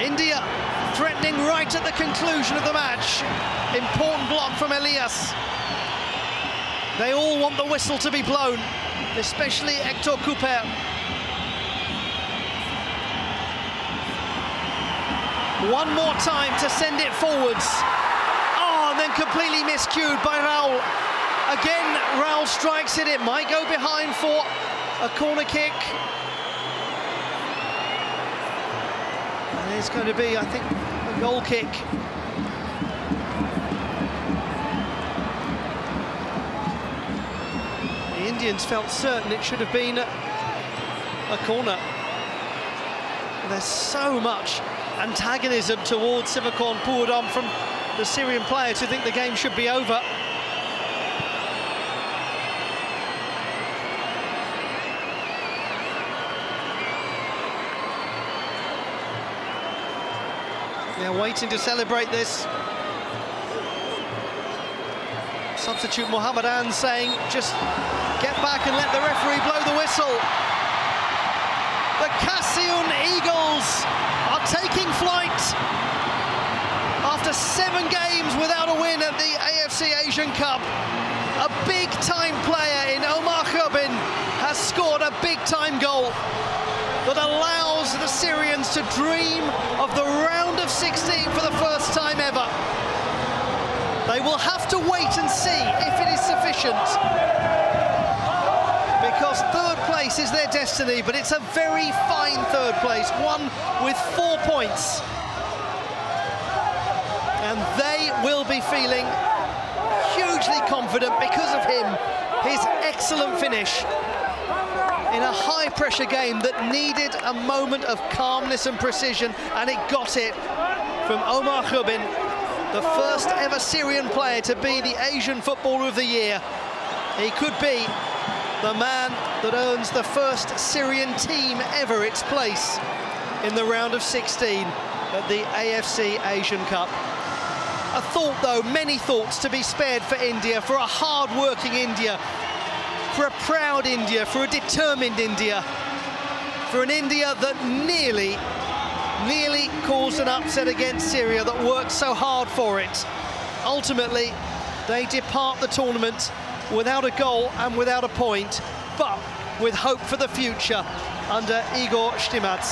India threatening right at the conclusion of the match. Important block from Elias. They all want the whistle to be blown, especially Hector Cúper. One more time to send it forwards. Oh, and then completely miscued by Rahul. Again, Rahul strikes it. It might go behind for a corner kick. And it's going to be, I think, a goal kick. The Indians felt certain it should have been a corner. There's so much antagonism towards Sivakorn poured on from the Syrian players who think the game should be over. They're waiting to celebrate this. Substitute Mohammedan saying, just get back and let the referee blow the whistle. The Qasioun Eagles taking flight after seven games without a win at the AFC Asian Cup. A big-time player in Omar Khribin has scored a big-time goal that allows the Syrians to dream of the round of 16 for the first time ever. They will have to wait and see if it is sufficient because third place is their destiny, but it's a very fine third place, one with four points. And they will be feeling hugely confident because of him, his excellent finish in a high-pressure game that needed a moment of calmness and precision, and it got it from Omar Khribin the first ever Syrian player to be the Asian Footballer of the Year. He could be the man that earns the first Syrian team ever its place in the round of 16 at the AFC Asian Cup. A thought, though, many thoughts to be spared for India, for a hard-working India, for a proud India, for a determined India, for an India that nearly, nearly caused an upset against Syria that worked so hard for it. Ultimately, they depart the tournament without a goal and without a point, but with hope for the future under Igor Stimac.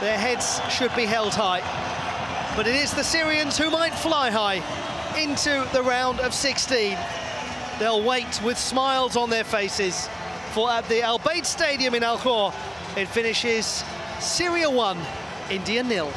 Their heads should be held high. But it is the Syrians who might fly high into the round of 16. They'll wait with smiles on their faces for at the Al Bayt Stadium in Al Khor, it finishes Syria 1, India nil.